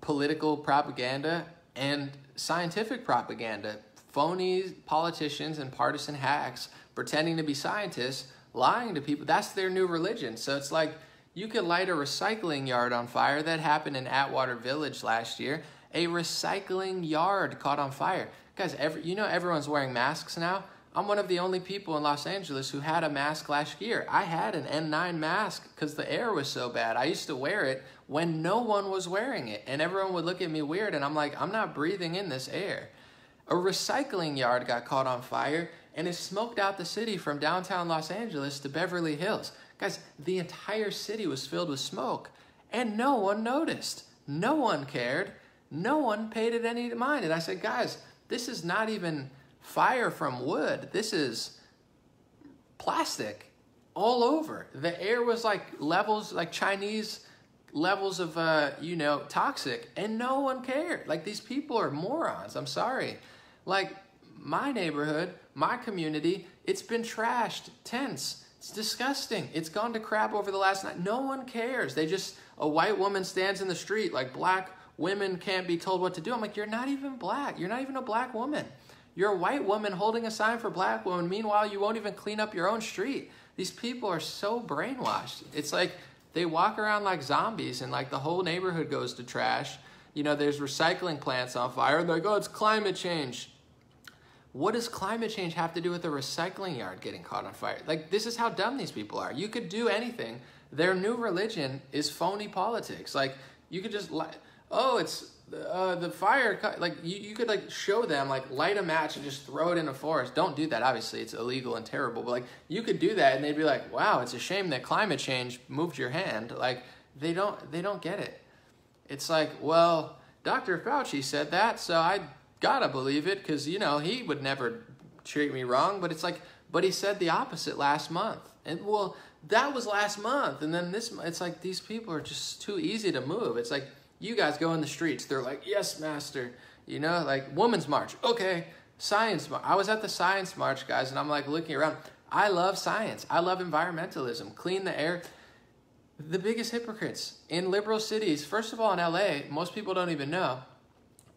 political propaganda, and scientific propaganda. Phony politicians and partisan hacks pretending to be scientists, lying to people. That's their new religion. So it's like you could light a recycling yard on fire. That happened in Atwater Village last year. A recycling yard caught on fire. Guys, every, you know everyone's wearing masks now. I'm one of the only people in Los Angeles who had a mask last year. I had an N9 mask because the air was so bad. I used to wear it when no one was wearing it, and everyone would look at me weird, and I'm like, I'm not breathing in this air. A recycling yard got caught on fire, and it smoked out the city from downtown Los Angeles to Beverly Hills. Guys, the entire city was filled with smoke, and no one noticed. No one cared. No one paid it any mind. And I said, guys, this is not even fire from wood. This is plastic all over. The air was like levels, like Chinese levels of, uh, you know, toxic, and no one cared. Like these people are morons. I'm sorry. Like my neighborhood, my community, it's been trashed, tense. It's disgusting. It's gone to crap over the last night. No one cares. They just, a white woman stands in the street like black women can't be told what to do. I'm like, you're not even black. You're not even a black woman. You're a white woman holding a sign for black women. Meanwhile, you won't even clean up your own street. These people are so brainwashed. It's like they walk around like zombies and like the whole neighborhood goes to trash. You know, there's recycling plants on fire and they're like, oh, it's climate change. What does climate change have to do with a recycling yard getting caught on fire? Like, this is how dumb these people are. You could do anything. Their new religion is phony politics. Like, you could just, oh, it's uh, the fire like you, you could like show them like light a match and just throw it in a forest. Don't do that. Obviously it's illegal and terrible but like you could do that and they'd be like wow it's a shame that climate change moved your hand. Like they don't they don't get it. It's like well dr fauci said that so i gotta believe it because you know he would never treat me wrong but it's like but he said the opposite last month. And well that was last month and then this it's like these people are just too easy to move. It's like you guys go in the streets. They're like, yes, master. You know, like Women's March. Okay, Science March. I was at the Science March, guys, and I'm like looking around. I love science. I love environmentalism. Clean the air. The biggest hypocrites in liberal cities, first of all, in LA, most people don't even know.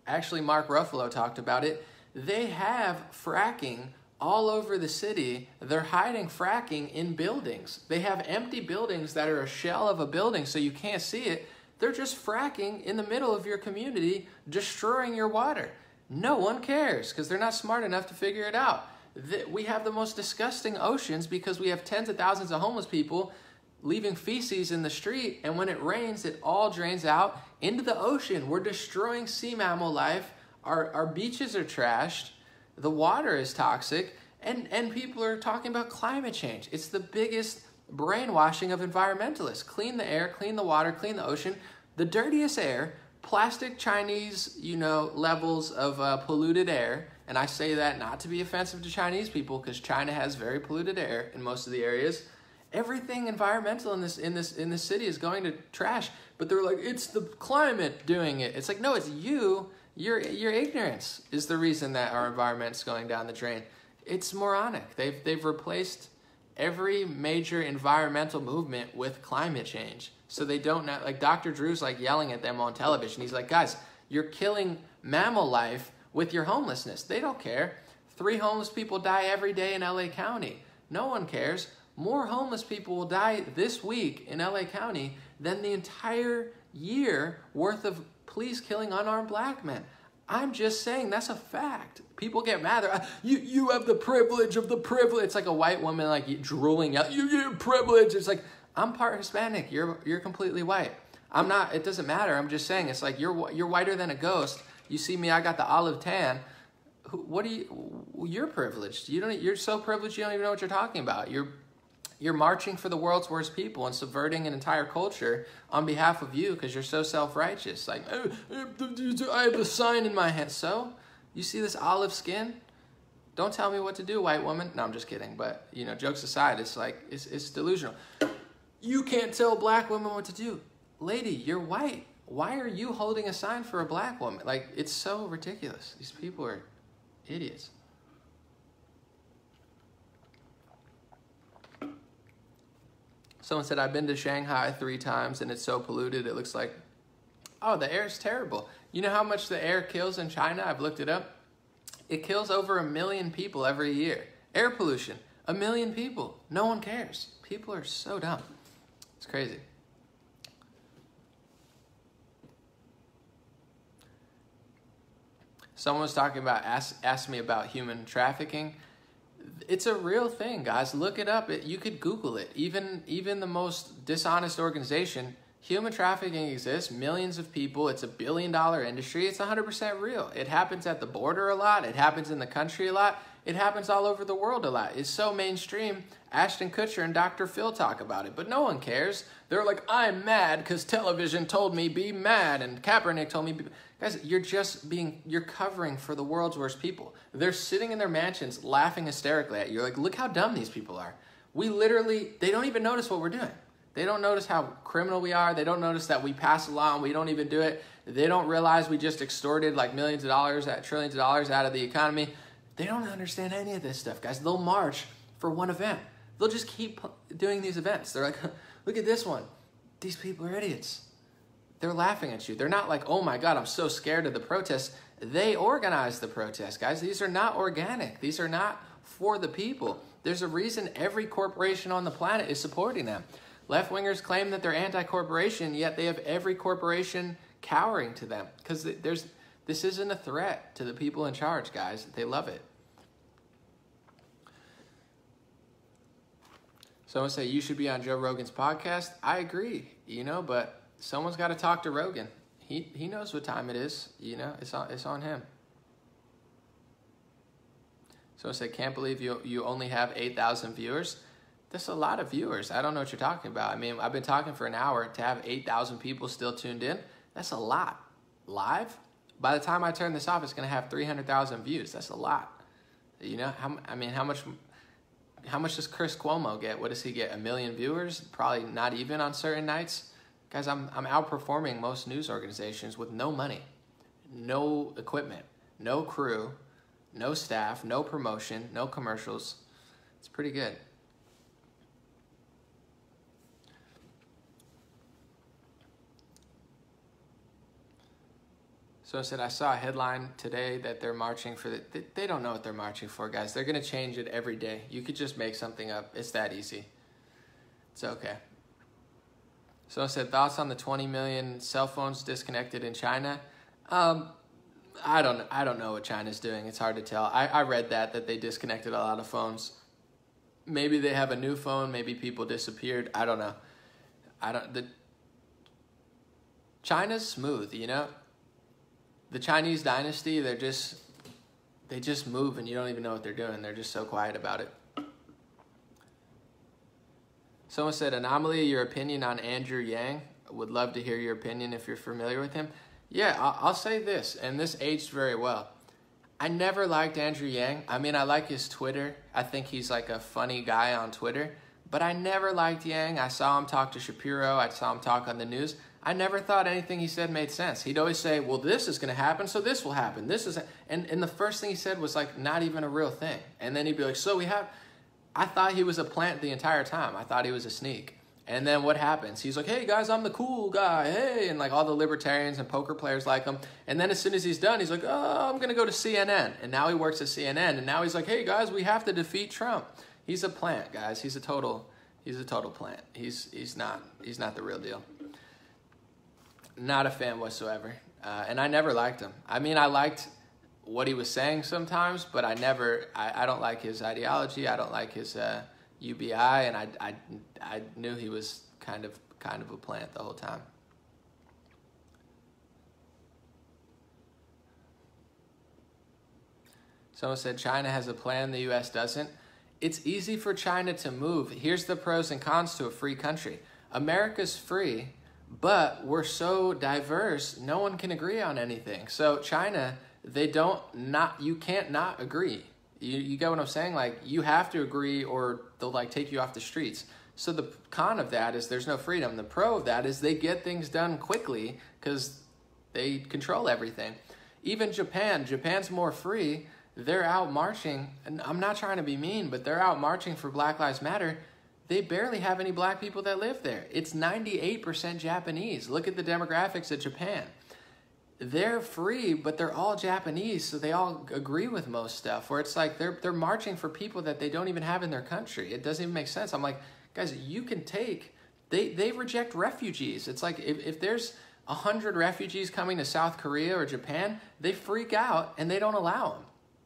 Actually, Mark Ruffalo talked about it. They have fracking all over the city. They're hiding fracking in buildings. They have empty buildings that are a shell of a building so you can't see it they're just fracking in the middle of your community, destroying your water. No one cares because they're not smart enough to figure it out. We have the most disgusting oceans because we have tens of thousands of homeless people leaving feces in the street, and when it rains, it all drains out into the ocean. We're destroying sea mammal life. Our, our beaches are trashed. The water is toxic, and, and people are talking about climate change. It's the biggest brainwashing of environmentalists. Clean the air, clean the water, clean the ocean. The dirtiest air plastic Chinese, you know, levels of uh, polluted air. And I say that not to be offensive to Chinese people because China has very polluted air in most of the areas. Everything environmental in this in this in this city is going to trash. But they're like, it's the climate doing it. It's like, no, it's you. Your your ignorance is the reason that our environment's going down the drain. It's moronic. They've they've replaced every major environmental movement with climate change. So they don't know, like Dr. Drew's like yelling at them on television. He's like, guys, you're killing mammal life with your homelessness. They don't care. Three homeless people die every day in LA County. No one cares. More homeless people will die this week in LA County than the entire year worth of police killing unarmed black men. I'm just saying that's a fact. People get mad. They're, uh, you you have the privilege of the privilege. It's like a white woman like drooling out. You you privilege. It's like I'm part Hispanic. You're you're completely white. I'm not. It doesn't matter. I'm just saying. It's like you're you're whiter than a ghost. You see me. I got the olive tan. What do you? You're privileged. You don't. You're so privileged. You don't even know what you're talking about. You're you're marching for the world's worst people and subverting an entire culture on behalf of you because you're so self-righteous. Like, oh, I have a sign in my hand. So, you see this olive skin? Don't tell me what to do, white woman. No, I'm just kidding. But, you know, jokes aside, it's like, it's, it's delusional. You can't tell black women what to do. Lady, you're white. Why are you holding a sign for a black woman? Like, it's so ridiculous. These people are idiots. Someone said, I've been to Shanghai three times and it's so polluted, it looks like, oh, the air is terrible. You know how much the air kills in China? I've looked it up. It kills over a million people every year. Air pollution, a million people. No one cares. People are so dumb. Crazy. Someone was talking about, asked, asked me about human trafficking it's a real thing, guys. Look it up. It, you could Google it. Even even the most dishonest organization, human trafficking exists. Millions of people. It's a billion dollar industry. It's 100% real. It happens at the border a lot. It happens in the country a lot. It happens all over the world a lot. It's so mainstream. Ashton Kutcher and Dr. Phil talk about it, but no one cares. They're like, I'm mad because television told me be mad, and Kaepernick told me. Be... Guys, you're just being, you're covering for the world's worst people. They're sitting in their mansions laughing hysterically at you. You're like, look how dumb these people are. We literally, they don't even notice what we're doing. They don't notice how criminal we are. They don't notice that we pass a law and we don't even do it. They don't realize we just extorted like millions of dollars, at trillions of dollars out of the economy. They don't understand any of this stuff, guys. They'll march for one event. They'll just keep doing these events. They're like, [laughs] look at this one. These people are idiots. They're laughing at you. They're not like, oh my God, I'm so scared of the protests. They organize the protests, guys. These are not organic. These are not for the people. There's a reason every corporation on the planet is supporting them. Left wingers claim that they're anti corporation, yet they have every corporation cowering to them because there's this isn't a threat to the people in charge, guys. They love it. Someone say you should be on Joe Rogan's podcast. I agree, you know, but someone's got to talk to Rogan. He he knows what time it is, you know. It's on it's on him. Someone said, "Can't believe you you only have eight thousand viewers." That's a lot of viewers. I don't know what you're talking about. I mean, I've been talking for an hour to have eight thousand people still tuned in. That's a lot. Live, by the time I turn this off, it's going to have 300,000 views. That's a lot. You know, how, I mean, how much, how much does Chris Cuomo get? What does he get? A million viewers? Probably not even on certain nights. Guys, I'm, I'm outperforming most news organizations with no money, no equipment, no crew, no staff, no promotion, no commercials. It's pretty good. So I said, I saw a headline today that they're marching for the, they, don't know what they're marching for, guys. They're going to change it every day. You could just make something up. It's that easy. It's okay. So I said, thoughts on the 20 million cell phones disconnected in China? Um, I don't, I don't know what China's doing. It's hard to tell. I, I read that, that they disconnected a lot of phones. Maybe they have a new phone. Maybe people disappeared. I don't know. I don't, the, China's smooth, you know? The Chinese dynasty, they're just they just move and you don't even know what they're doing. They're just so quiet about it. Someone said, Anomaly, your opinion on Andrew Yang. Would love to hear your opinion if you're familiar with him. Yeah, I'll say this, and this aged very well. I never liked Andrew Yang. I mean, I like his Twitter. I think he's like a funny guy on Twitter. But I never liked Yang. I saw him talk to Shapiro. I saw him talk on the news. I never thought anything he said made sense. He'd always say, "Well, this is going to happen, so this will happen. This is," and and the first thing he said was like not even a real thing. And then he'd be like, "So we have." I thought he was a plant the entire time. I thought he was a sneak. And then what happens? He's like, hey guys, I'm the cool guy. Hey. And like all the libertarians and poker players like him. And then as soon as he's done, he's like, oh, I'm going to go to CNN. And now he works at CNN. And now he's like, hey guys, we have to defeat Trump. He's a plant, guys. He's a total, he's a total plant. He's, he's not, he's not the real deal. Not a fan whatsoever. Uh, and I never liked him. I mean, I liked what he was saying sometimes, but I never, I, I don't like his ideology. I don't like his, uh, UBI, and I, I, I knew he was kind of kind of a plant the whole time. Someone said China has a plan, the U.S. doesn't. It's easy for China to move. Here's the pros and cons to a free country. America's free, but we're so diverse, no one can agree on anything. So China, they don't not you can't not agree. You, you get what I'm saying? Like you have to agree or they'll like take you off the streets. So the con of that is there's no freedom. The pro of that is they get things done quickly because they control everything. Even Japan, Japan's more free. They're out marching, and I'm not trying to be mean, but they're out marching for Black Lives Matter. They barely have any black people that live there. It's 98% Japanese. Look at the demographics of Japan they're free, but they're all Japanese, so they all agree with most stuff. Where it's like they're they're marching for people that they don't even have in their country. It doesn't even make sense. I'm like, guys, you can take. They they reject refugees. It's like if if there's a hundred refugees coming to South Korea or Japan, they freak out and they don't allow them.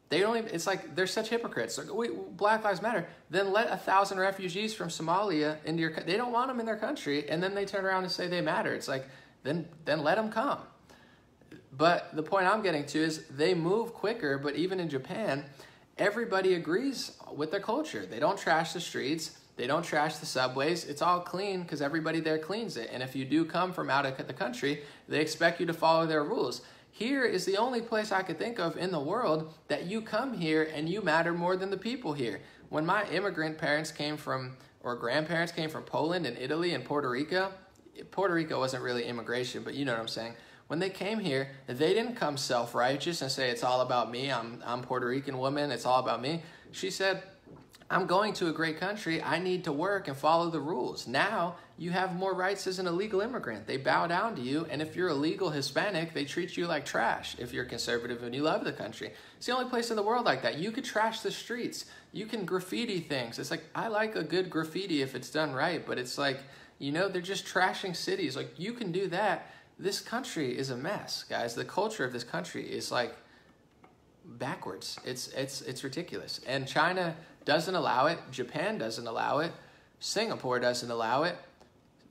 They don't even, it's like they're such hypocrites. Like, wait, Black Lives Matter. Then let a thousand refugees from Somalia into your. They don't want them in their country, and then they turn around and say they matter. It's like then then let them come. But the point I'm getting to is they move quicker, but even in Japan, everybody agrees with their culture. They don't trash the streets, they don't trash the subways. It's all clean because everybody there cleans it. And if you do come from out of the country, they expect you to follow their rules. Here is the only place I could think of in the world that you come here and you matter more than the people here. When my immigrant parents came from, or grandparents came from Poland and Italy and Puerto Rico, Puerto Rico wasn't really immigration, but you know what I'm saying when they came here, they didn't come self righteous and say, It's all about me. I'm, I'm Puerto Rican woman. It's all about me. She said, I'm going to a great country. I need to work and follow the rules. Now you have more rights as an illegal immigrant. They bow down to you. And if you're a legal Hispanic, they treat you like trash if you're conservative and you love the country. It's the only place in the world like that. You could trash the streets, you can graffiti things. It's like, I like a good graffiti if it's done right, but it's like, you know, they're just trashing cities. Like, you can do that this country is a mess, guys. The culture of this country is like backwards. It's it's it's ridiculous. And China doesn't allow it. Japan doesn't allow it. Singapore doesn't allow it.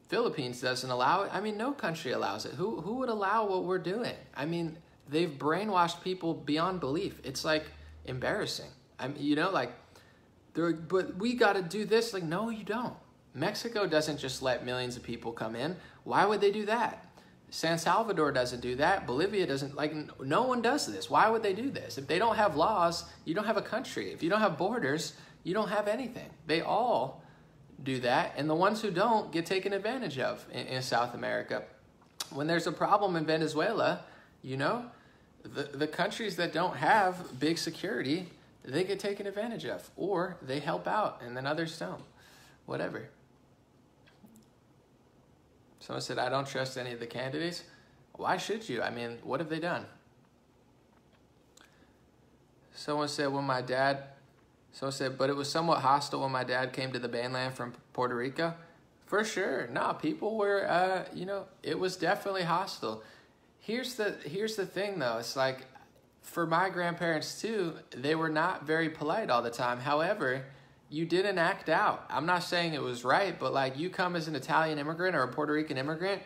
Philippines doesn't allow it. I mean, no country allows it. Who who would allow what we're doing? I mean, they've brainwashed people beyond belief. It's like embarrassing. I mean, you know, like they're but we got to do this. Like, no, you don't. Mexico doesn't just let millions of people come in. Why would they do that? San Salvador doesn't do that. Bolivia doesn't, like, no one does this. Why would they do this? If they don't have laws, you don't have a country. If you don't have borders, you don't have anything. They all do that. And the ones who don't get taken advantage of in, in South America. When there's a problem in Venezuela, you know, the, the countries that don't have big security, they get taken advantage of. Or they help out and then others don't. Whatever. Someone said, I don't trust any of the candidates. Why should you? I mean, what have they done? Someone said, when my dad, someone said, but it was somewhat hostile when my dad came to the mainland from Puerto Rico. For sure. No, people were, uh, you know, it was definitely hostile. Here's the, here's the thing though. It's like, for my grandparents too, they were not very polite all the time. However, you didn't act out. I'm not saying it was right, but like you come as an Italian immigrant or a Puerto Rican immigrant,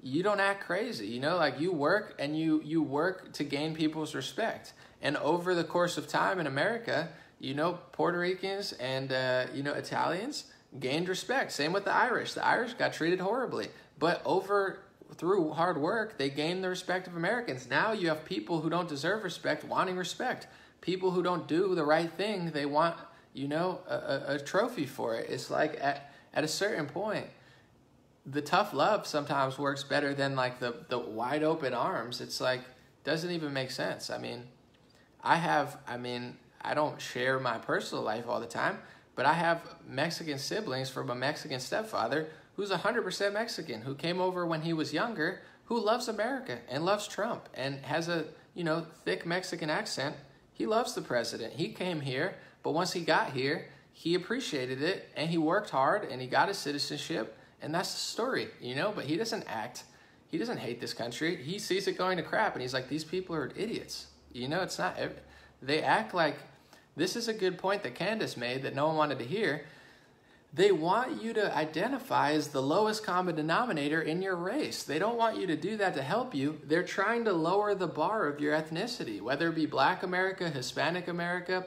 you don't act crazy. You know, like you work and you you work to gain people's respect. And over the course of time in America, you know, Puerto Ricans and uh, you know Italians gained respect. Same with the Irish. The Irish got treated horribly, but over through hard work, they gained the respect of Americans. Now you have people who don't deserve respect wanting respect. People who don't do the right thing, they want, you know, a, a trophy for it. It's like at, at a certain point, the tough love sometimes works better than like the, the wide open arms. It's like, doesn't even make sense. I mean, I have, I mean, I don't share my personal life all the time, but I have Mexican siblings from a Mexican stepfather who's 100% Mexican, who came over when he was younger, who loves America and loves Trump and has a, you know, thick Mexican accent. He loves the president. He came here, but once he got here, he appreciated it and he worked hard and he got his citizenship and that's the story, you know, but he doesn't act he doesn't hate this country. He sees it going to crap and he's like these people are idiots. You know, it's not they act like this is a good point that Candace made that no one wanted to hear they want you to identify as the lowest common denominator in your race. They don't want you to do that to help you. They're trying to lower the bar of your ethnicity, whether it be black America, Hispanic America.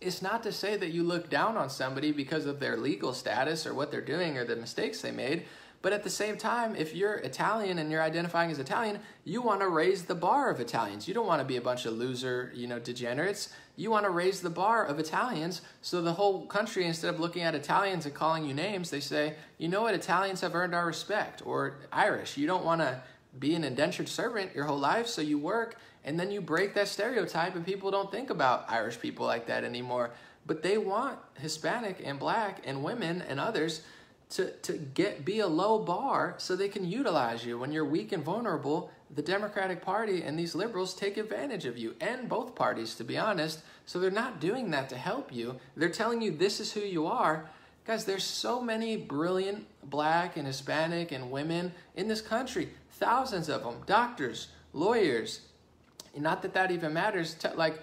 It's not to say that you look down on somebody because of their legal status or what they're doing or the mistakes they made. But at the same time, if you're Italian and you're identifying as Italian, you want to raise the bar of Italians. You don't want to be a bunch of loser, you know, degenerates. You want to raise the bar of Italians so the whole country, instead of looking at Italians and calling you names, they say, you know what, Italians have earned our respect. Or Irish, you don't want to be an indentured servant your whole life, so you work and then you break that stereotype and people don't think about Irish people like that anymore. But they want Hispanic and black and women and others to, to get be a low bar so they can utilize you. When you're weak and vulnerable the democratic party and these liberals take advantage of you and both parties to be honest. So they're not doing that to help you. They're telling you this is who you are. Guys there's so many brilliant black and hispanic and women in this country. Thousands of them doctors lawyers not that that even matters like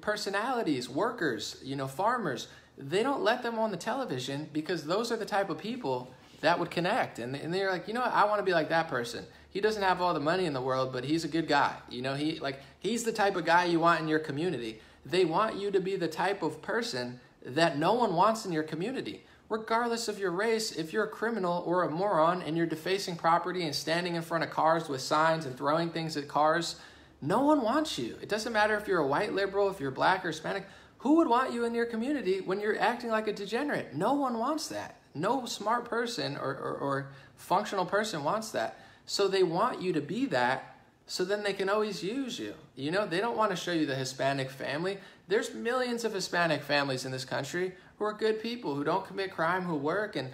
personalities workers you know farmers they don't let them on the television because those are the type of people that would connect. And, and they're like, you know what? I want to be like that person. He doesn't have all the money in the world, but he's a good guy. You know, he like he's the type of guy you want in your community. They want you to be the type of person that no one wants in your community. Regardless of your race, if you're a criminal or a moron and you're defacing property and standing in front of cars with signs and throwing things at cars, no one wants you. It doesn't matter if you're a white liberal, if you're black or Hispanic. Who would want you in your community when you're acting like a degenerate? No one wants that. No smart person or, or, or functional person wants that. So they want you to be that so then they can always use you. You know, they don't want to show you the Hispanic family. There's millions of Hispanic families in this country who are good people, who don't commit crime, who work, and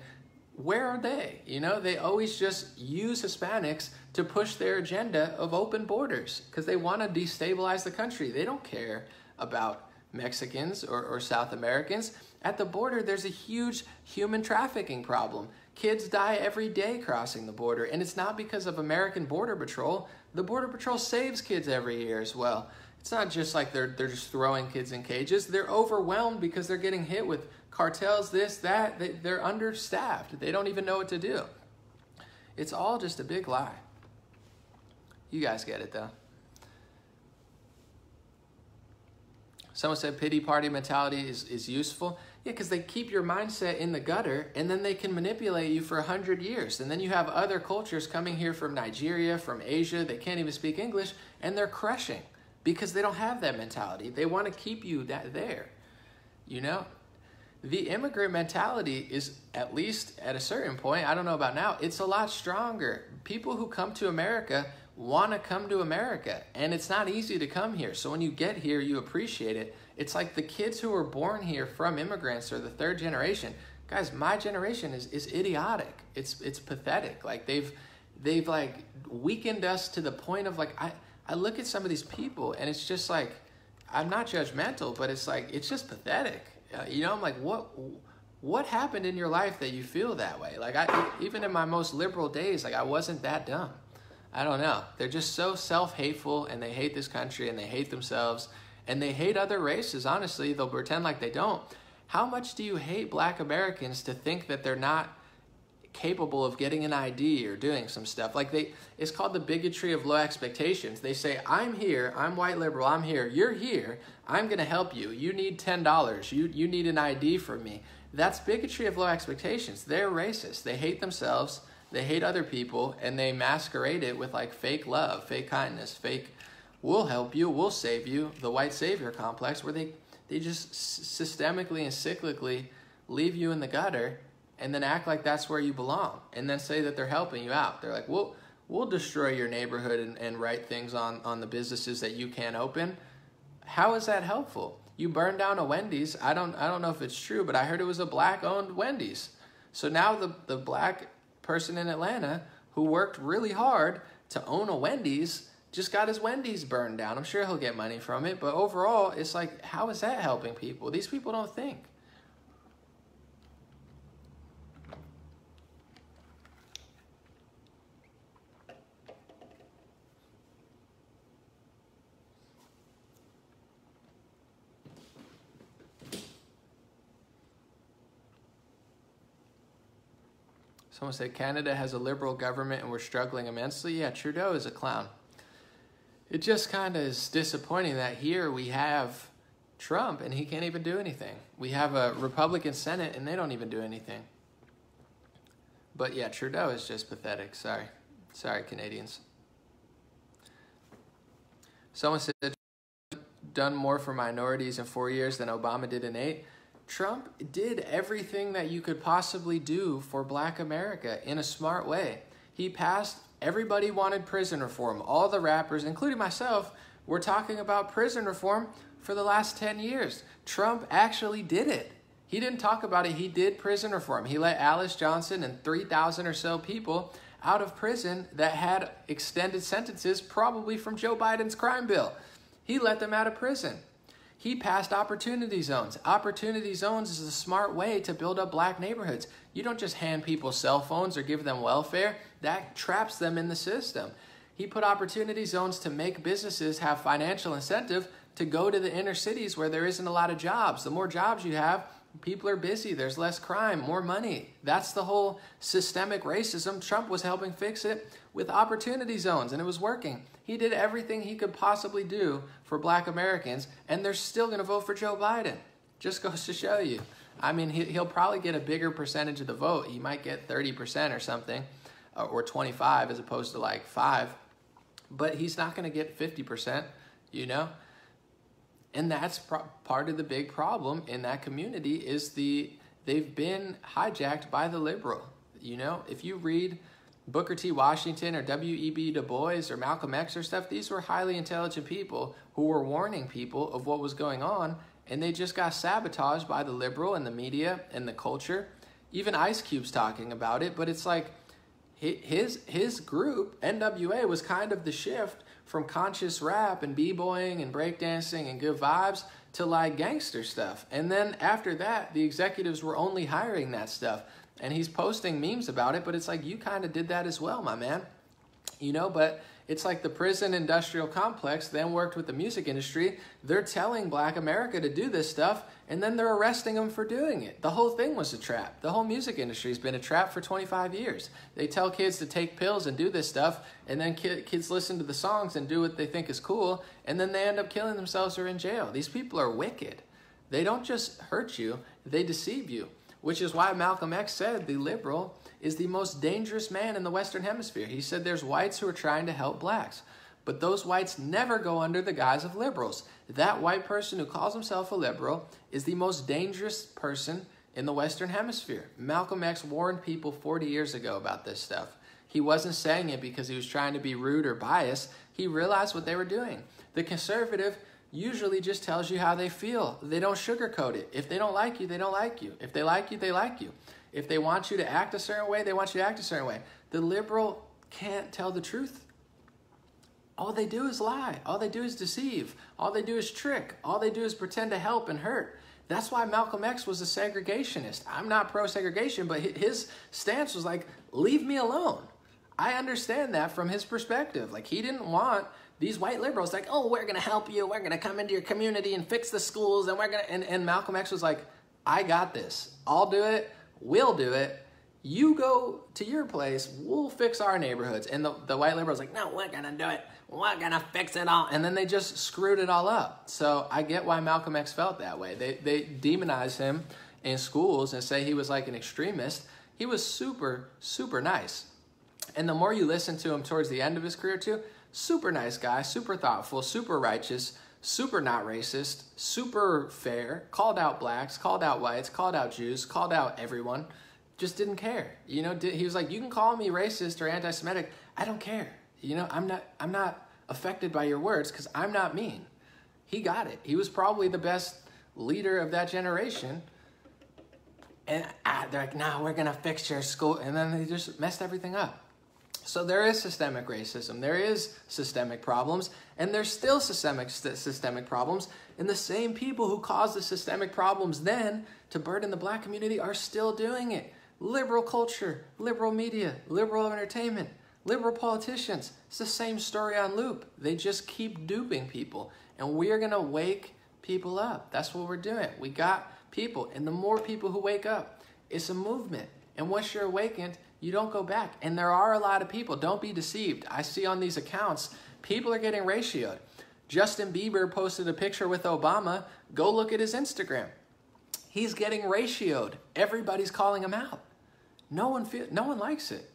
where are they? You know, they always just use Hispanics to push their agenda of open borders because they want to destabilize the country. They don't care about Mexicans or, or South Americans. At the border, there's a huge human trafficking problem. Kids die every day crossing the border, and it's not because of American Border Patrol. The Border Patrol saves kids every year as well. It's not just like they're, they're just throwing kids in cages. They're overwhelmed because they're getting hit with cartels, this, that. They, they're understaffed. They don't even know what to do. It's all just a big lie. You guys get it though. Someone said pity party mentality is, is useful. Yeah, because they keep your mindset in the gutter and then they can manipulate you for 100 years. And then you have other cultures coming here from Nigeria, from Asia, they can't even speak English, and they're crushing because they don't have that mentality. They want to keep you that there. You know? The immigrant mentality is, at least at a certain point, I don't know about now, it's a lot stronger. People who come to America want to come to America. And it's not easy to come here. So when you get here, you appreciate it. It's like the kids who were born here from immigrants or the third generation. Guys, my generation is, is idiotic. It's it's pathetic. Like they've they've like weakened us to the point of like I, I look at some of these people and it's just like I'm not judgmental, but it's like it's just pathetic. Uh, you know, I'm like what what happened in your life that you feel that way? Like I even in my most liberal days, like I wasn't that dumb. I don't know. They're just so self hateful and they hate this country and they hate themselves and they hate other races. Honestly, they'll pretend like they don't. How much do you hate black Americans to think that they're not capable of getting an ID or doing some stuff? Like they it's called the bigotry of low expectations. They say, "I'm here, I'm white liberal, I'm here. You're here. I'm to help you. You need $10. You you need an ID from me." That's bigotry of low expectations. They're racist. They hate themselves they hate other people, and they masquerade it with like fake love, fake kindness, fake we'll help you, we'll save you, the white savior complex, where they, they just systemically and cyclically leave you in the gutter and then act like that's where you belong and then say that they're helping you out. They're like, we'll, we'll destroy your neighborhood and, and write things on, on the businesses that you can't open. How is that helpful? You burned down a Wendy's. I don't, I don't know if it's true, but I heard it was a black owned Wendy's. So now the, the black person in Atlanta who worked really hard to own a Wendy's just got his Wendy's burned down. I'm sure he'll get money from it, but overall, it's like, how is that helping people? These people don't think. Someone said Canada has a liberal government and we're struggling immensely. Yeah, Trudeau is a clown. It just kind of is disappointing that here we have Trump and he can't even do anything. We have a Republican Senate and they don't even do anything. But yeah, Trudeau is just pathetic. Sorry. Sorry, Canadians. Someone said done more for minorities in four years than Obama did in eight. Trump did everything that you could possibly do for black America in a smart way. He passed, everybody wanted prison reform. All the rappers, including myself, were talking about prison reform for the last 10 years. Trump actually did it. He didn't talk about it, he did prison reform. He let Alice Johnson and 3,000 or so people out of prison that had extended sentences, probably from Joe Biden's crime bill. He let them out of prison. He passed opportunity zones. Opportunity zones is a smart way to build up black neighborhoods. You don't just hand people cell phones or give them welfare, that traps them in the system. He put opportunity zones to make businesses have financial incentive to go to the inner cities where there isn't a lot of jobs. The more jobs you have, people are busy, there's less crime, more money. That's the whole systemic racism. Trump was helping fix it with opportunity zones, and it was working. He did everything he could possibly do for black Americans, and they're still going to vote for Joe Biden. Just [laughs] goes to show you. I mean, he'll probably get a bigger percentage of the vote. He might get 30% or something, uh, or 25 as opposed to like 5. But he's not going to get 50%, you know? And that's part of the big problem in that community is the they've been hijacked by the liberal. You know, if you read Booker T. Washington or W.E.B. Du Bois or Malcolm X or stuff, these were highly intelligent people who were warning people of what was going on, and they just got sabotaged by the liberal and the media and the culture. Even Ice Cube's talking about it, but it's like his his group NWA was kind of the shift from conscious rap and b-boying and breakdancing and good vibes to like gangster stuff. And then after that, the executives were only hiring that stuff and he's posting memes about it, but it's like you kind of did that as well, my man. You know, but it's like the prison industrial complex then worked with the music industry. They're telling black America to do this stuff, and then they're arresting them for doing it. The whole thing was a trap. The whole music industry has been a trap for 25 years. They tell kids to take pills and do this stuff, and then kids listen to the songs and do what they think is cool, and then they end up killing themselves or in jail. These people are wicked. They don't just hurt you, they deceive you which is why Malcolm X said the liberal is the most dangerous man in the Western Hemisphere. He said there's whites who are trying to help blacks, but those whites never go under the guise of liberals. That white person who calls himself a liberal is the most dangerous person in the Western Hemisphere. Malcolm X warned people 40 years ago about this stuff. He wasn't saying it because he was trying to be rude or biased. He realized what they were doing. The conservative usually just tells you how they feel. They don't sugarcoat it. If they don't like you, they don't like you. If they like you, they like you. If they want you to act a certain way, they want you to act a certain way. The liberal can't tell the truth. All they do is lie. All they do is deceive. All they do is trick. All they do is pretend to help and hurt. That's why Malcolm X was a segregationist. I'm not pro segregation, but his stance was like, leave me alone. I understand that from his perspective. Like, he didn't want these white liberals like, oh, we're gonna help you, we're gonna come into your community and fix the schools, and we're gonna and, and Malcolm X was like, I got this. I'll do it, we'll do it. You go to your place, we'll fix our neighborhoods. And the, the white liberals like, no, we're gonna do it. We're gonna fix it all. And then they just screwed it all up. So I get why Malcolm X felt that way. They they demonize him in schools and say he was like an extremist. He was super, super nice. And the more you listen to him towards the end of his career, too, super nice guy, super thoughtful, super righteous, super not racist, super fair, called out blacks, called out whites, called out Jews, called out everyone, just didn't care. You know, he was like, you can call me racist or anti-Semitic, I don't care. You know, I'm not, I'm not affected by your words because I'm not mean. He got it. He was probably the best leader of that generation. And ah, they're like, nah, we're going to fix your school. And then they just messed everything up. So there is systemic racism, there is systemic problems, and there's still systemic systemic problems. And the same people who caused the systemic problems then to burden the black community are still doing it. Liberal culture, liberal media, liberal entertainment, liberal politicians. It's the same story on loop. They just keep duping people. And we are going to wake people up. That's what we're doing. We got people. And the more people who wake up, it's a movement. And once you're awakened, you don't go back. And there are a lot of people. Don't be deceived. I see on these accounts, people are getting ratioed. Justin Bieber posted a picture with Obama. Go look at his Instagram. He's getting ratioed. Everybody's calling him out. No one feel, no one likes it.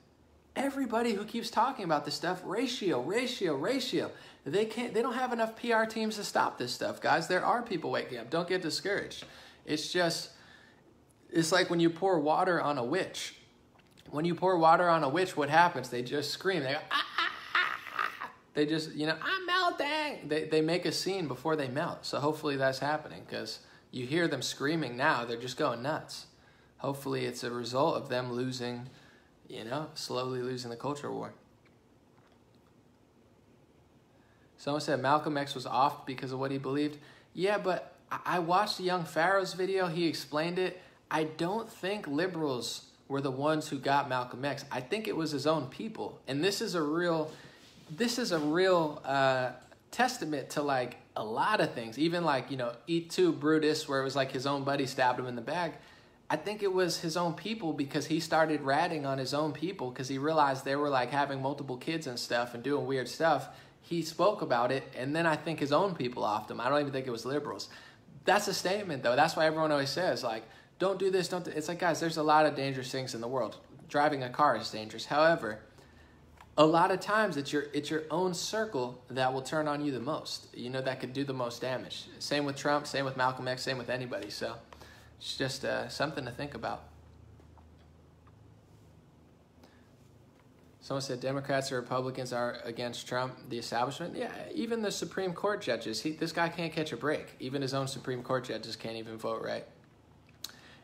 Everybody who keeps talking about this stuff, ratio, ratio, ratio. They can't they don't have enough PR teams to stop this stuff, guys. There are people waking up. Don't get discouraged. It's just it's like when you pour water on a witch when you pour water on a witch, what happens? They just scream. They go, ah, ah, ah, They just, you know, I'm melting. They, they make a scene before they melt. So hopefully that's happening because you hear them screaming now. They're just going nuts. Hopefully it's a result of them losing, you know, slowly losing the culture war. Someone said Malcolm X was off because of what he believed. Yeah, but I watched the Young Pharaoh's video. He explained it. I don't think liberals were the ones who got Malcolm X. I think it was his own people, and this is a real, this is a real uh, testament to like a lot of things. Even like you know, Et tu Brutus, where it was like his own buddy stabbed him in the back. I think it was his own people because he started ratting on his own people because he realized they were like having multiple kids and stuff and doing weird stuff. He spoke about it, and then I think his own people offed him. I don't even think it was liberals. That's a statement, though. That's why everyone always says like don't do this, don't do, it's like guys, there's a lot of dangerous things in the world. Driving a car is dangerous. However, a lot of times it's your it's your own circle that will turn on you the most. You know that could do the most damage. Same with Trump, same with Malcolm X, same with anybody. So it's just uh, something to think about. Someone said Democrats or Republicans are against Trump, the establishment. Yeah, even the Supreme Court judges. He, this guy can't catch a break. Even his own Supreme Court judges can't even vote right.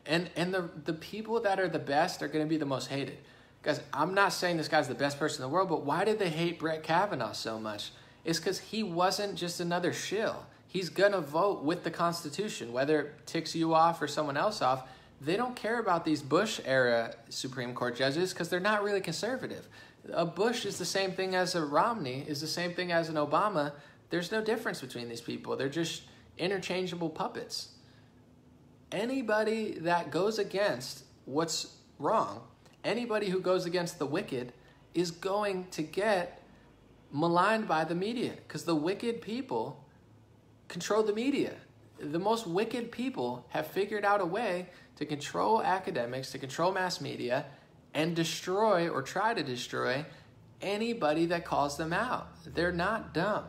And and the the people that are the best are going to be the most hated. Guys, I'm not saying this guy's the best person in the world, but why did they hate Brett Kavanaugh so much? It's because he wasn't just another shill. He's going to vote with the Constitution, whether it ticks you off or someone else off. They don't care about these Bush era Supreme Court judges because they're not really conservative. A Bush is the same thing as a Romney, is the same thing as an Obama. There's no difference between these people. They're just interchangeable puppets anybody that goes against what's wrong, anybody who goes against the wicked, is going to get maligned by the media because the wicked people control the media. The most wicked people have figured out a way to control academics, to control mass media, and destroy or try to destroy anybody that calls them out. They're not dumb.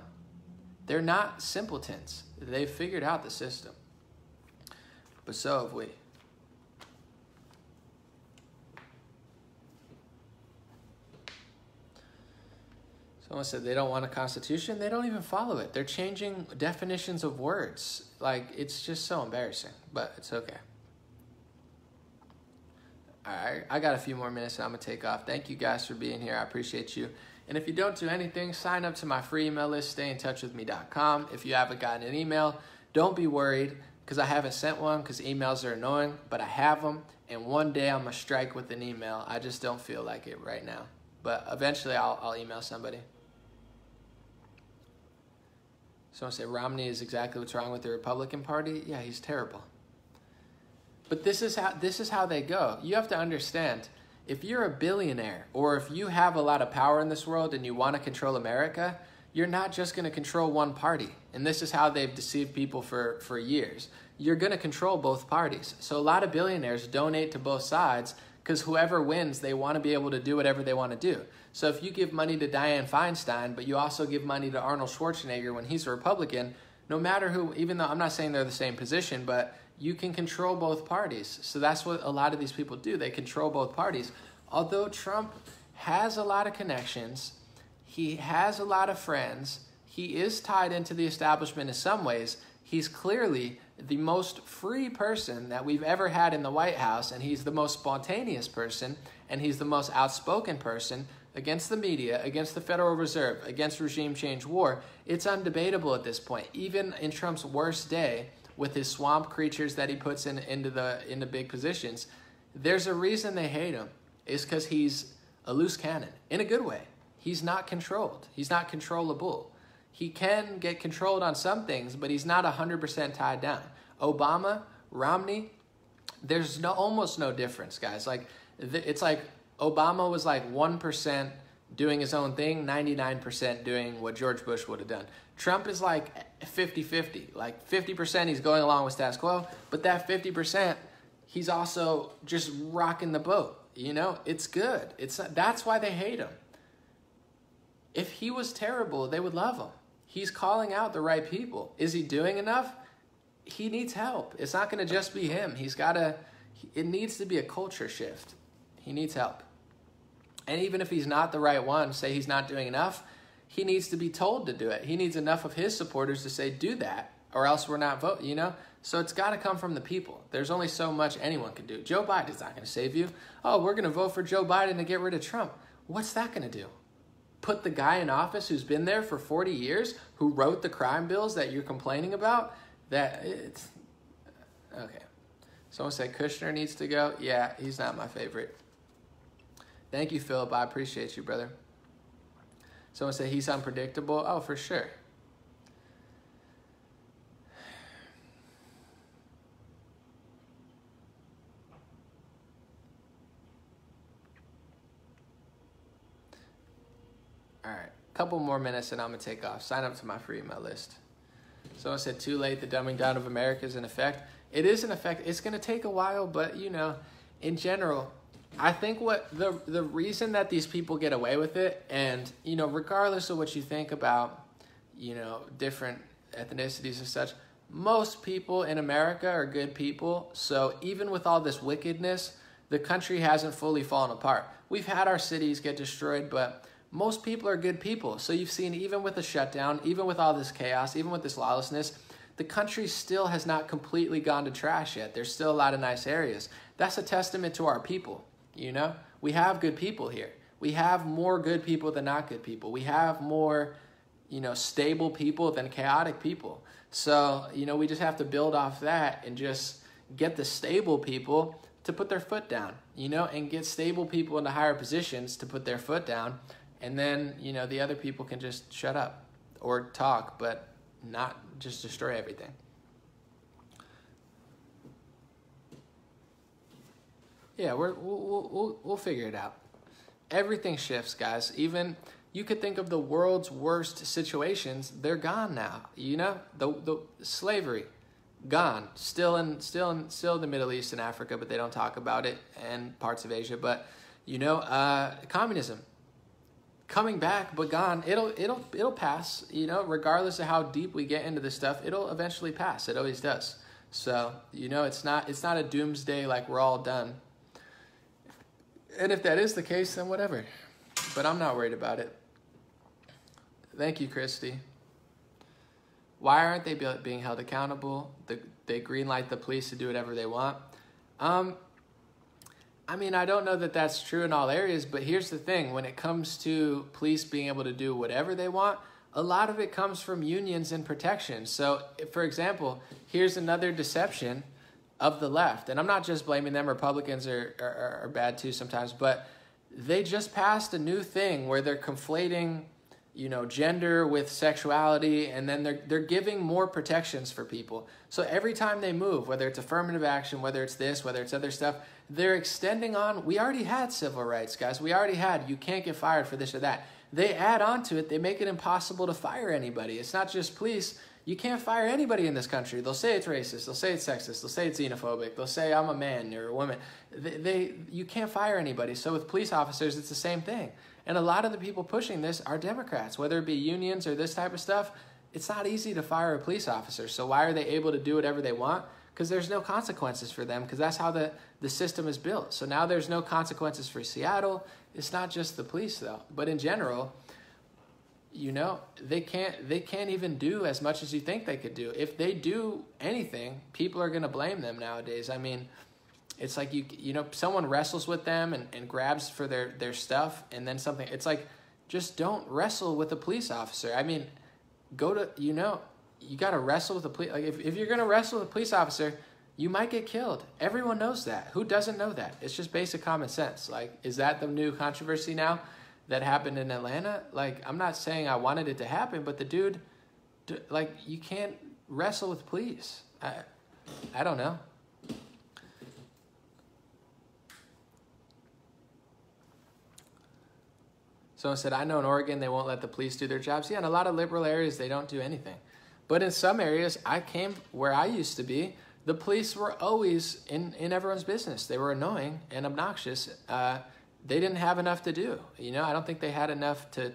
They're not simpletons. They've figured out the system but so have we. Someone said they don't want a constitution. They don't even follow it. They're changing definitions of words. Like, it's just so embarrassing, but it's okay. All right, I got a few more minutes and I'm going to take off. Thank you guys for being here. I appreciate you. And if you don't do anything, sign up to my free email list, stayintouchwithme.com. If you haven't gotten an email, don't be worried because I haven't sent one because emails are annoying, but I have them. And one day I'm going to strike with an email. I just don't feel like it right now. But eventually I'll, I'll email somebody. Someone say Romney is exactly what's wrong with the Republican Party. Yeah, he's terrible. But this is how this is how they go. You have to understand if you're a billionaire or if you have a lot of power in this world and you want to control America, you're not just going to control one party. And this is how they've deceived people for, for years. you're going to control both parties. So a lot of billionaires donate to both sides because whoever wins, they want to be able to do whatever they want to do. So if you give money to Dianne Feinstein, but you also give money to Arnold Schwarzenegger when he's a Republican, no matter who, even though I'm not saying they're the same position, but you can control both parties. So that's what a lot of these people do. They control both parties. Although Trump has a lot of connections, he has a lot of friends, he is tied into the establishment in some ways. He's clearly the most free person that we've ever had in the White House, and he's the most spontaneous person, and he's the most outspoken person against the media, against the Federal Reserve, against regime change war. It's undebatable at this point. Even in Trump's worst day, with his swamp creatures that he puts in into the into big positions, there's a reason they hate him. It's because he's a loose cannon in a good way. He's not controlled. He's not controllable he can get controlled on some things, but he's not 100% tied down. Obama, Romney, there's no almost no difference, guys. Like it's like Obama was like 1% doing his own thing, 99% doing what George Bush would have done. Trump is like 50-50. Like 50% he's going along with status quo, but that 50% he's also just rocking the boat. You know, it's good. It's that's why they hate him. If he was terrible, they would love him. He's calling out the right people. Is he doing enough? He needs help. It's not going to just be him. He's got to, it needs to be a culture shift. He needs help. And even if he's not the right one, say he's not doing enough, he needs to be told to do it. He needs enough of his supporters to say, do that, or else we're not voting, you know? So it's got to come from the people. There's only so much anyone can do. Joe Biden's not going to save you. Oh, we're going to vote for Joe Biden to get rid of Trump. What's that going to do? put the guy in office who's been there for 40 years, who wrote the crime bills that you're complaining about, that it's okay. Someone said Kushner needs to go. Yeah, he's not my favorite. Thank you, Philip. I appreciate you, brother. Someone said he's unpredictable. Oh, for sure. All right, A couple more minutes and I'm gonna take off. Sign up to my free email list. Someone said too late. The dumbing down of America is in effect. It is in effect. It's gonna take a while, but you know, in general, I think what the the reason that these people get away with it, and you know, regardless of what you think about, you know, different ethnicities and such, most people in America are good people. So even with all this wickedness, the country hasn't fully fallen apart. We've had our cities get destroyed, but most people are good people. So you've seen, even with the shutdown, even with all this chaos, even with this lawlessness, the country still has not completely gone to trash yet. There's still a lot of nice areas. That's a testament to our people. You know, we have good people here. We have more good people than not good people. We have more, you know, stable people than chaotic people. So, you know, we just have to build off that and just get the stable people to put their foot down, you know, and get stable people into higher positions to put their foot down and then you know the other people can just shut up or talk but not just destroy everything yeah we're, we'll, we'll, we'll figure it out. Everything shifts guys. Even you could think of the world's worst situations. They're gone now you know? The, the slavery gone. Still in still in still in the middle east and africa but they don't talk about it and parts of asia. But you know uh, communism coming back but gone. It'll it'll it'll pass you know? Regardless of how deep we get into this stuff it'll eventually pass. It always does. So you know it's not it's not a doomsday like we're all done and if that is the case then whatever. But i'm not worried about it. Thank you christy. Why aren't they being held accountable? They greenlight the police to do whatever they want? Um, I mean, I don't know that that's true in all areas, but here's the thing. When it comes to police being able to do whatever they want, a lot of it comes from unions and protection. So, for example, here's another deception of the left. And I'm not just blaming them, Republicans are, are, are bad too sometimes, but they just passed a new thing where they're conflating you know gender with sexuality and then they're they're giving more protections for people. So every time they move whether it's affirmative action whether it's this whether it's other stuff they're extending on we already had civil rights guys. We already had you can't get fired for this or that. They add on to it. They make it impossible to fire anybody. It's not just police You can't fire anybody in this country. They'll say it's racist. They'll say it's sexist. They'll say it's xenophobic. They'll say I'm a man or a woman. They, they you can't fire anybody. So with police officers, it's the same thing. And a lot of the people pushing this are Democrats, whether it be unions or this type of stuff. It's not easy to fire a police officer. So why are they able to do whatever they want? Because there's no consequences for them. Because that's how the the system is built. So now there's no consequences for Seattle. It's not just the police though, but in general you know they can't they can't even do as much as you think they could do. If they do anything people are going to blame them nowadays. I mean it's like you you know someone wrestles with them and, and grabs for their their stuff and then something it's like just don't wrestle with a police officer. I mean go to you know you got to wrestle with a police like if, if you're going to wrestle with a police officer you might get killed. Everyone knows that. Who doesn't know that? It's just basic common sense. Like is that the new controversy now that happened in Atlanta, like I'm not saying I wanted it to happen, but the dude, like you can't wrestle with police. I, I don't know. Someone said, I know in Oregon they won't let the police do their jobs. Yeah, in a lot of liberal areas they don't do anything. But in some areas, I came where I used to be, the police were always in, in everyone's business. They were annoying and obnoxious. Uh, they didn't have enough to do. You know, I don't think they had enough to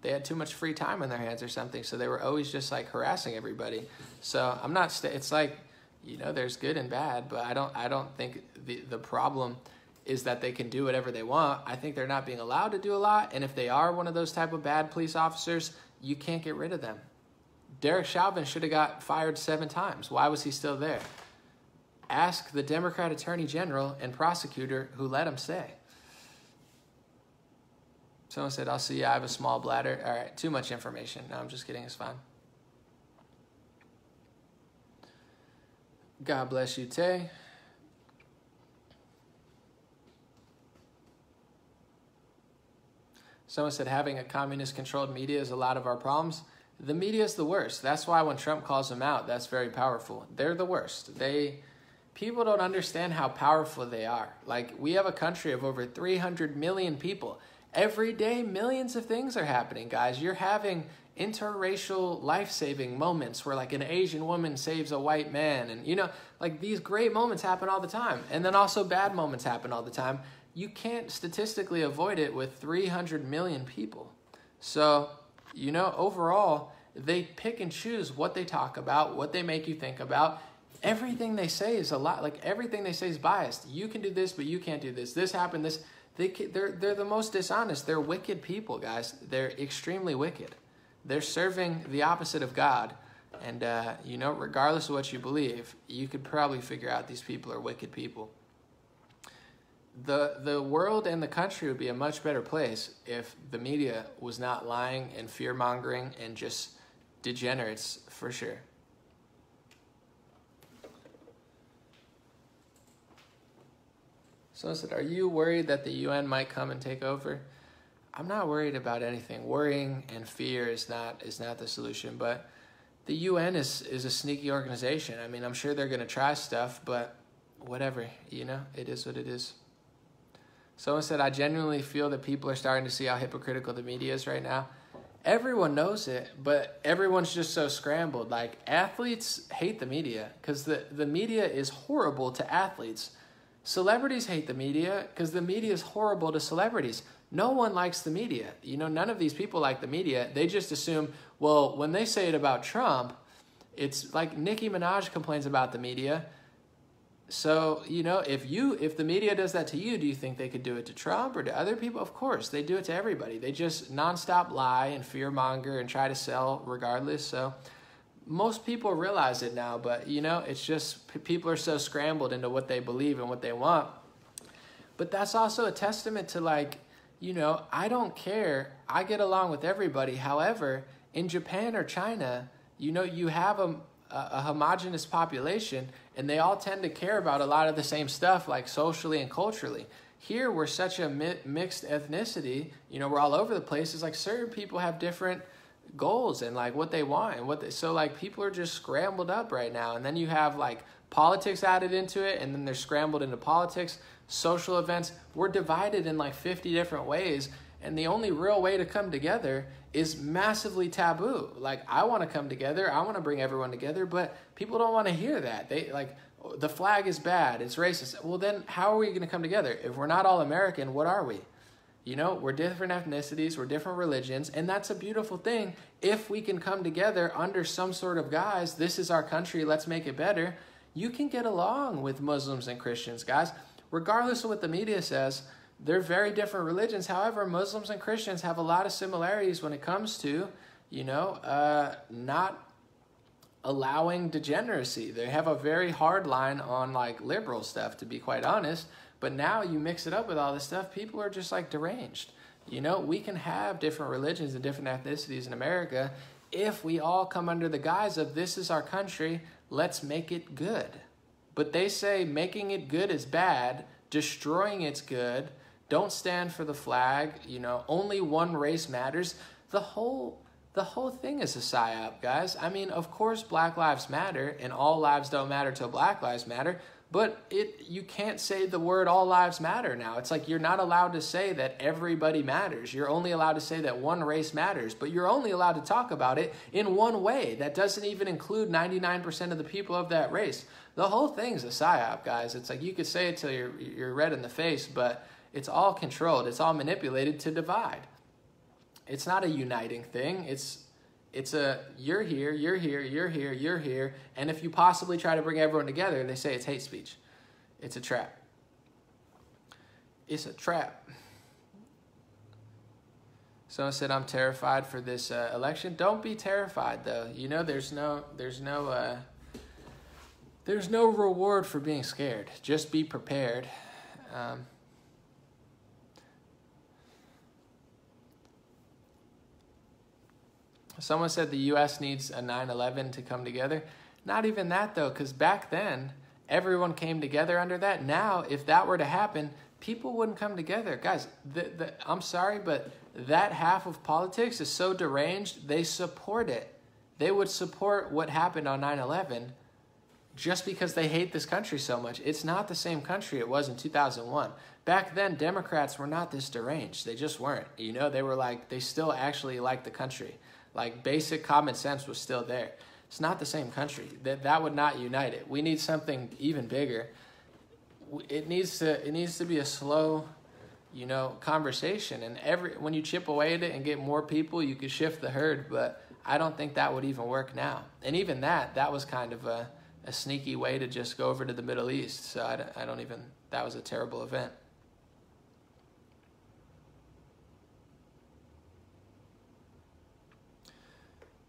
they had too much free time on their hands or something, so they were always just like harassing everybody. So I'm not st- it's like you know, there's good and bad, but I don't I don't think the the problem is that they can do whatever they want. I think they're not being allowed to do a lot, and if they are one of those type of bad police officers, you can't get rid of them. Derek Chauvin should have got fired seven times. Why was he still there? Ask the Democrat Attorney General and prosecutor who let him stay. Someone said, I'll see you. I have a small bladder. All right, too much information. No, I'm just kidding. It's fine. God bless you, Tay. Someone said having a communist controlled media is a lot of our problems. The media is the worst. That's why when Trump calls them out, that's very powerful. They're the worst. They people don't understand how powerful they are. Like we have a country of over 300 million people. Every day, millions of things are happening, guys. You're having interracial life saving moments where, like, an Asian woman saves a white man. And, you know, like these great moments happen all the time. And then also bad moments happen all the time. You can't statistically avoid it with 300 million people. So, you know, overall, they pick and choose what they talk about, what they make you think about. Everything they say is a lot, like, everything they say is biased. You can do this, but you can't do this. This happened, this they, they're, they're the most dishonest. They're wicked people, guys. They're extremely wicked. They're serving the opposite of God. And, uh, you know, regardless of what you believe, you could probably figure out these people are wicked people. The, the world and the country would be a much better place if the media was not lying and fear mongering and just degenerates for sure. So I said, Are you worried that the UN might come and take over? I'm not worried about anything. Worrying and fear is not is not the solution, but the UN is is a sneaky organization. I mean, I'm sure they're going to try stuff, but whatever, you know, it is what it is. Someone said, I genuinely feel that people are starting to see how hypocritical the media is right now. Everyone knows it, but everyone's just so scrambled. Like, athletes hate the media because the, the media is horrible to athletes. Celebrities hate the media because the media is horrible to celebrities. No one likes the media. You know, none of these people like the media. They just assume, well, when they say it about Trump, it's like Nicki Minaj complains about the media. So, you know, if you if the media does that to you, do you think they could do it to Trump or to other people? Of course, they do it to everybody. They just nonstop lie and fear monger and try to sell regardless. So, most people realize it now, but you know, it's just people are so scrambled into what they believe and what they want. But that's also a testament to like, you know, I don't care. I get along with everybody. However, in Japan or China, you know, you have a, a, homogenous population and they all tend to care about a lot of the same stuff, like socially and culturally. Here, we're such a mi- mixed ethnicity, you know, we're all over the place. It's like certain people have different goals and like what they want and what they, so like people are just scrambled up right now and then you have like politics added into it and then they're scrambled into politics social events we're divided in like 50 different ways And the only real way to come together is massively taboo. Like, I want to come together, I want to bring everyone together, but people don't want to hear that. They like, the flag is bad, it's racist. Well, then how are we going to come together? If we're not all American, what are we? You know, we're different ethnicities, we're different religions, and that's a beautiful thing if we can come together under some sort of guise. This is our country, let's make it better. You can get along with Muslims and Christians, guys. Regardless of what the media says, they're very different religions. However, Muslims and Christians have a lot of similarities when it comes to, you know, uh, not allowing degeneracy. They have a very hard line on like liberal stuff, to be quite honest. But now you mix it up with all this stuff, people are just like deranged. You know, we can have different religions and different ethnicities in America if we all come under the guise of this is our country, let's make it good. But they say making it good is bad, destroying it's good, don't stand for the flag, you know, only one race matters. The whole the whole thing is a psyop, guys. I mean, of course Black Lives Matter and all lives don't matter till Black Lives Matter, but it you can't say the word all lives matter now. It's like you're not allowed to say that everybody matters. You're only allowed to say that one race matters, but you're only allowed to talk about it in one way. That doesn't even include 99% of the people of that race. The whole thing's a psyop, guys. It's like you could say it till you're you're red in the face, but it's all controlled. It's all manipulated to divide. It's not a uniting thing. It's it's a you're here, you're here, you're here, you're here, and if you possibly try to bring everyone together, they say it's hate speech. It's a trap. It's a trap. Someone said I'm terrified for this uh, election. Don't be terrified though. You know there's no there's no uh, there's no reward for being scared. Just be prepared. Um, Someone said the US needs a 9 11 to come together. Not even that, though, because back then, everyone came together under that. Now, if that were to happen, people wouldn't come together. Guys, the, the, I'm sorry, but that half of politics is so deranged, they support it. They would support what happened on 9 11 just because they hate this country so much. It's not the same country it was in 2001. Back then, Democrats were not this deranged. They just weren't. You know, they were like, they still actually liked the country. Like basic common sense was still there. It's not the same country. That that would not unite it. We need something even bigger. It needs to it needs to be a slow, you know, conversation. And every when you chip away at it and get more people, you could shift the herd. But I don't think that would even work now. And even that, that was kind of a, a sneaky way to just go over to the Middle East. So I, I don't even, that was a terrible event.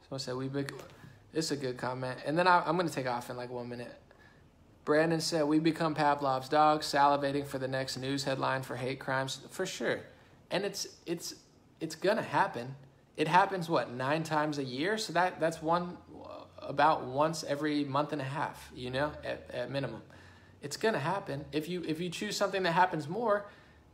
Someone said we big. It's a good comment. And then I, I'm going to take off in like one minute. Brandon said we become Pavlov's dogs, salivating for the next news headline for hate crimes for sure. And it's it's it's gonna happen. It happens what nine times a year, so that that's one about once every month and a half. You know, at, at minimum, it's gonna happen. If you if you choose something that happens more,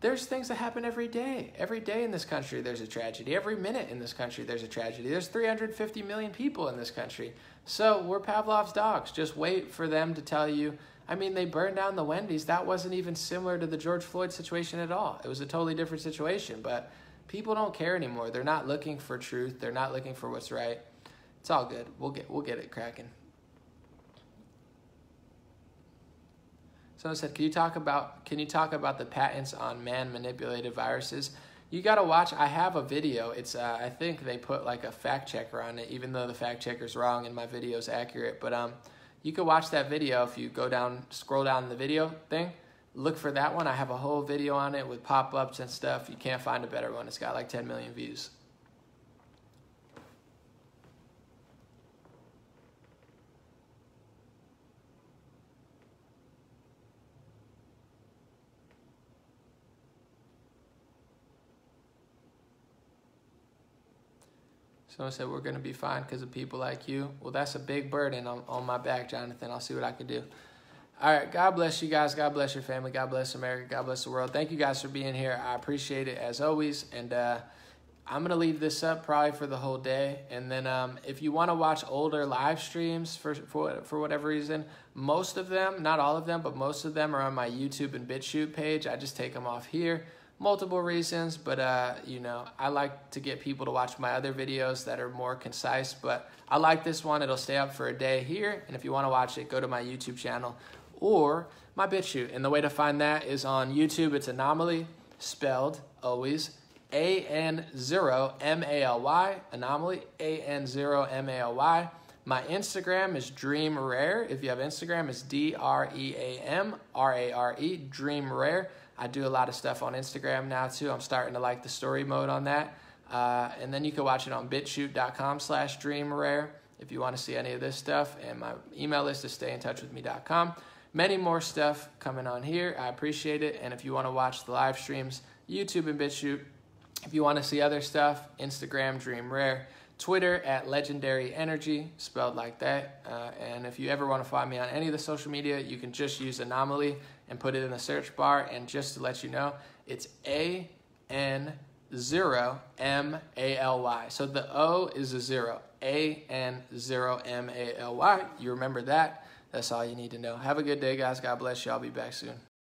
there's things that happen every day. Every day in this country, there's a tragedy. Every minute in this country, there's a tragedy. There's 350 million people in this country. So we're Pavlov's dogs. Just wait for them to tell you. I mean, they burned down the Wendy's. That wasn't even similar to the George Floyd situation at all. It was a totally different situation. But people don't care anymore. They're not looking for truth. They're not looking for what's right. It's all good. We'll get we'll get it cracking. Someone said, "Can you talk about can you talk about the patents on man manipulated viruses?" You got to watch. I have a video. It's uh, I think they put like a fact checker on it, even though the fact checker's wrong and my video is accurate. But um, you can watch that video if you go down, scroll down the video thing. Look for that one. I have a whole video on it with pop ups and stuff. You can't find a better one. It's got like 10 million views. Someone said, We're going to be fine because of people like you. Well, that's a big burden on, on my back, Jonathan. I'll see what I can do. All right. God bless you guys. God bless your family. God bless America. God bless the world. Thank you guys for being here. I appreciate it as always. And uh, I'm going to leave this up probably for the whole day. And then um, if you want to watch older live streams for, for, for whatever reason, most of them, not all of them, but most of them are on my YouTube and BitChute page. I just take them off here. Multiple reasons, but uh, you know, I like to get people to watch my other videos that are more concise. But I like this one; it'll stay up for a day here. And if you want to watch it, go to my YouTube channel or my BitChute. And the way to find that is on YouTube. It's Anomaly, spelled always A N zero M A L Y. Anomaly A N zero M A L Y. My Instagram is Dream Rare. If you have Instagram, it's D R E A M R A R E, Dream Rare. I do a lot of stuff on Instagram now too. I'm starting to like the story mode on that. Uh, and then you can watch it on bitchute.com slash dream rare if you want to see any of this stuff. And my email list is stayintouchwithme.com. Many more stuff coming on here. I appreciate it. And if you want to watch the live streams, YouTube and BitChute. If you want to see other stuff, Instagram, Dream Rare. Twitter at Legendary Energy, spelled like that. Uh, and if you ever want to find me on any of the social media, you can just use Anomaly and put it in the search bar. And just to let you know, it's A N zero M A L Y. So the O is a zero. A N zero M A L Y. You remember that? That's all you need to know. Have a good day, guys. God bless you. I'll be back soon.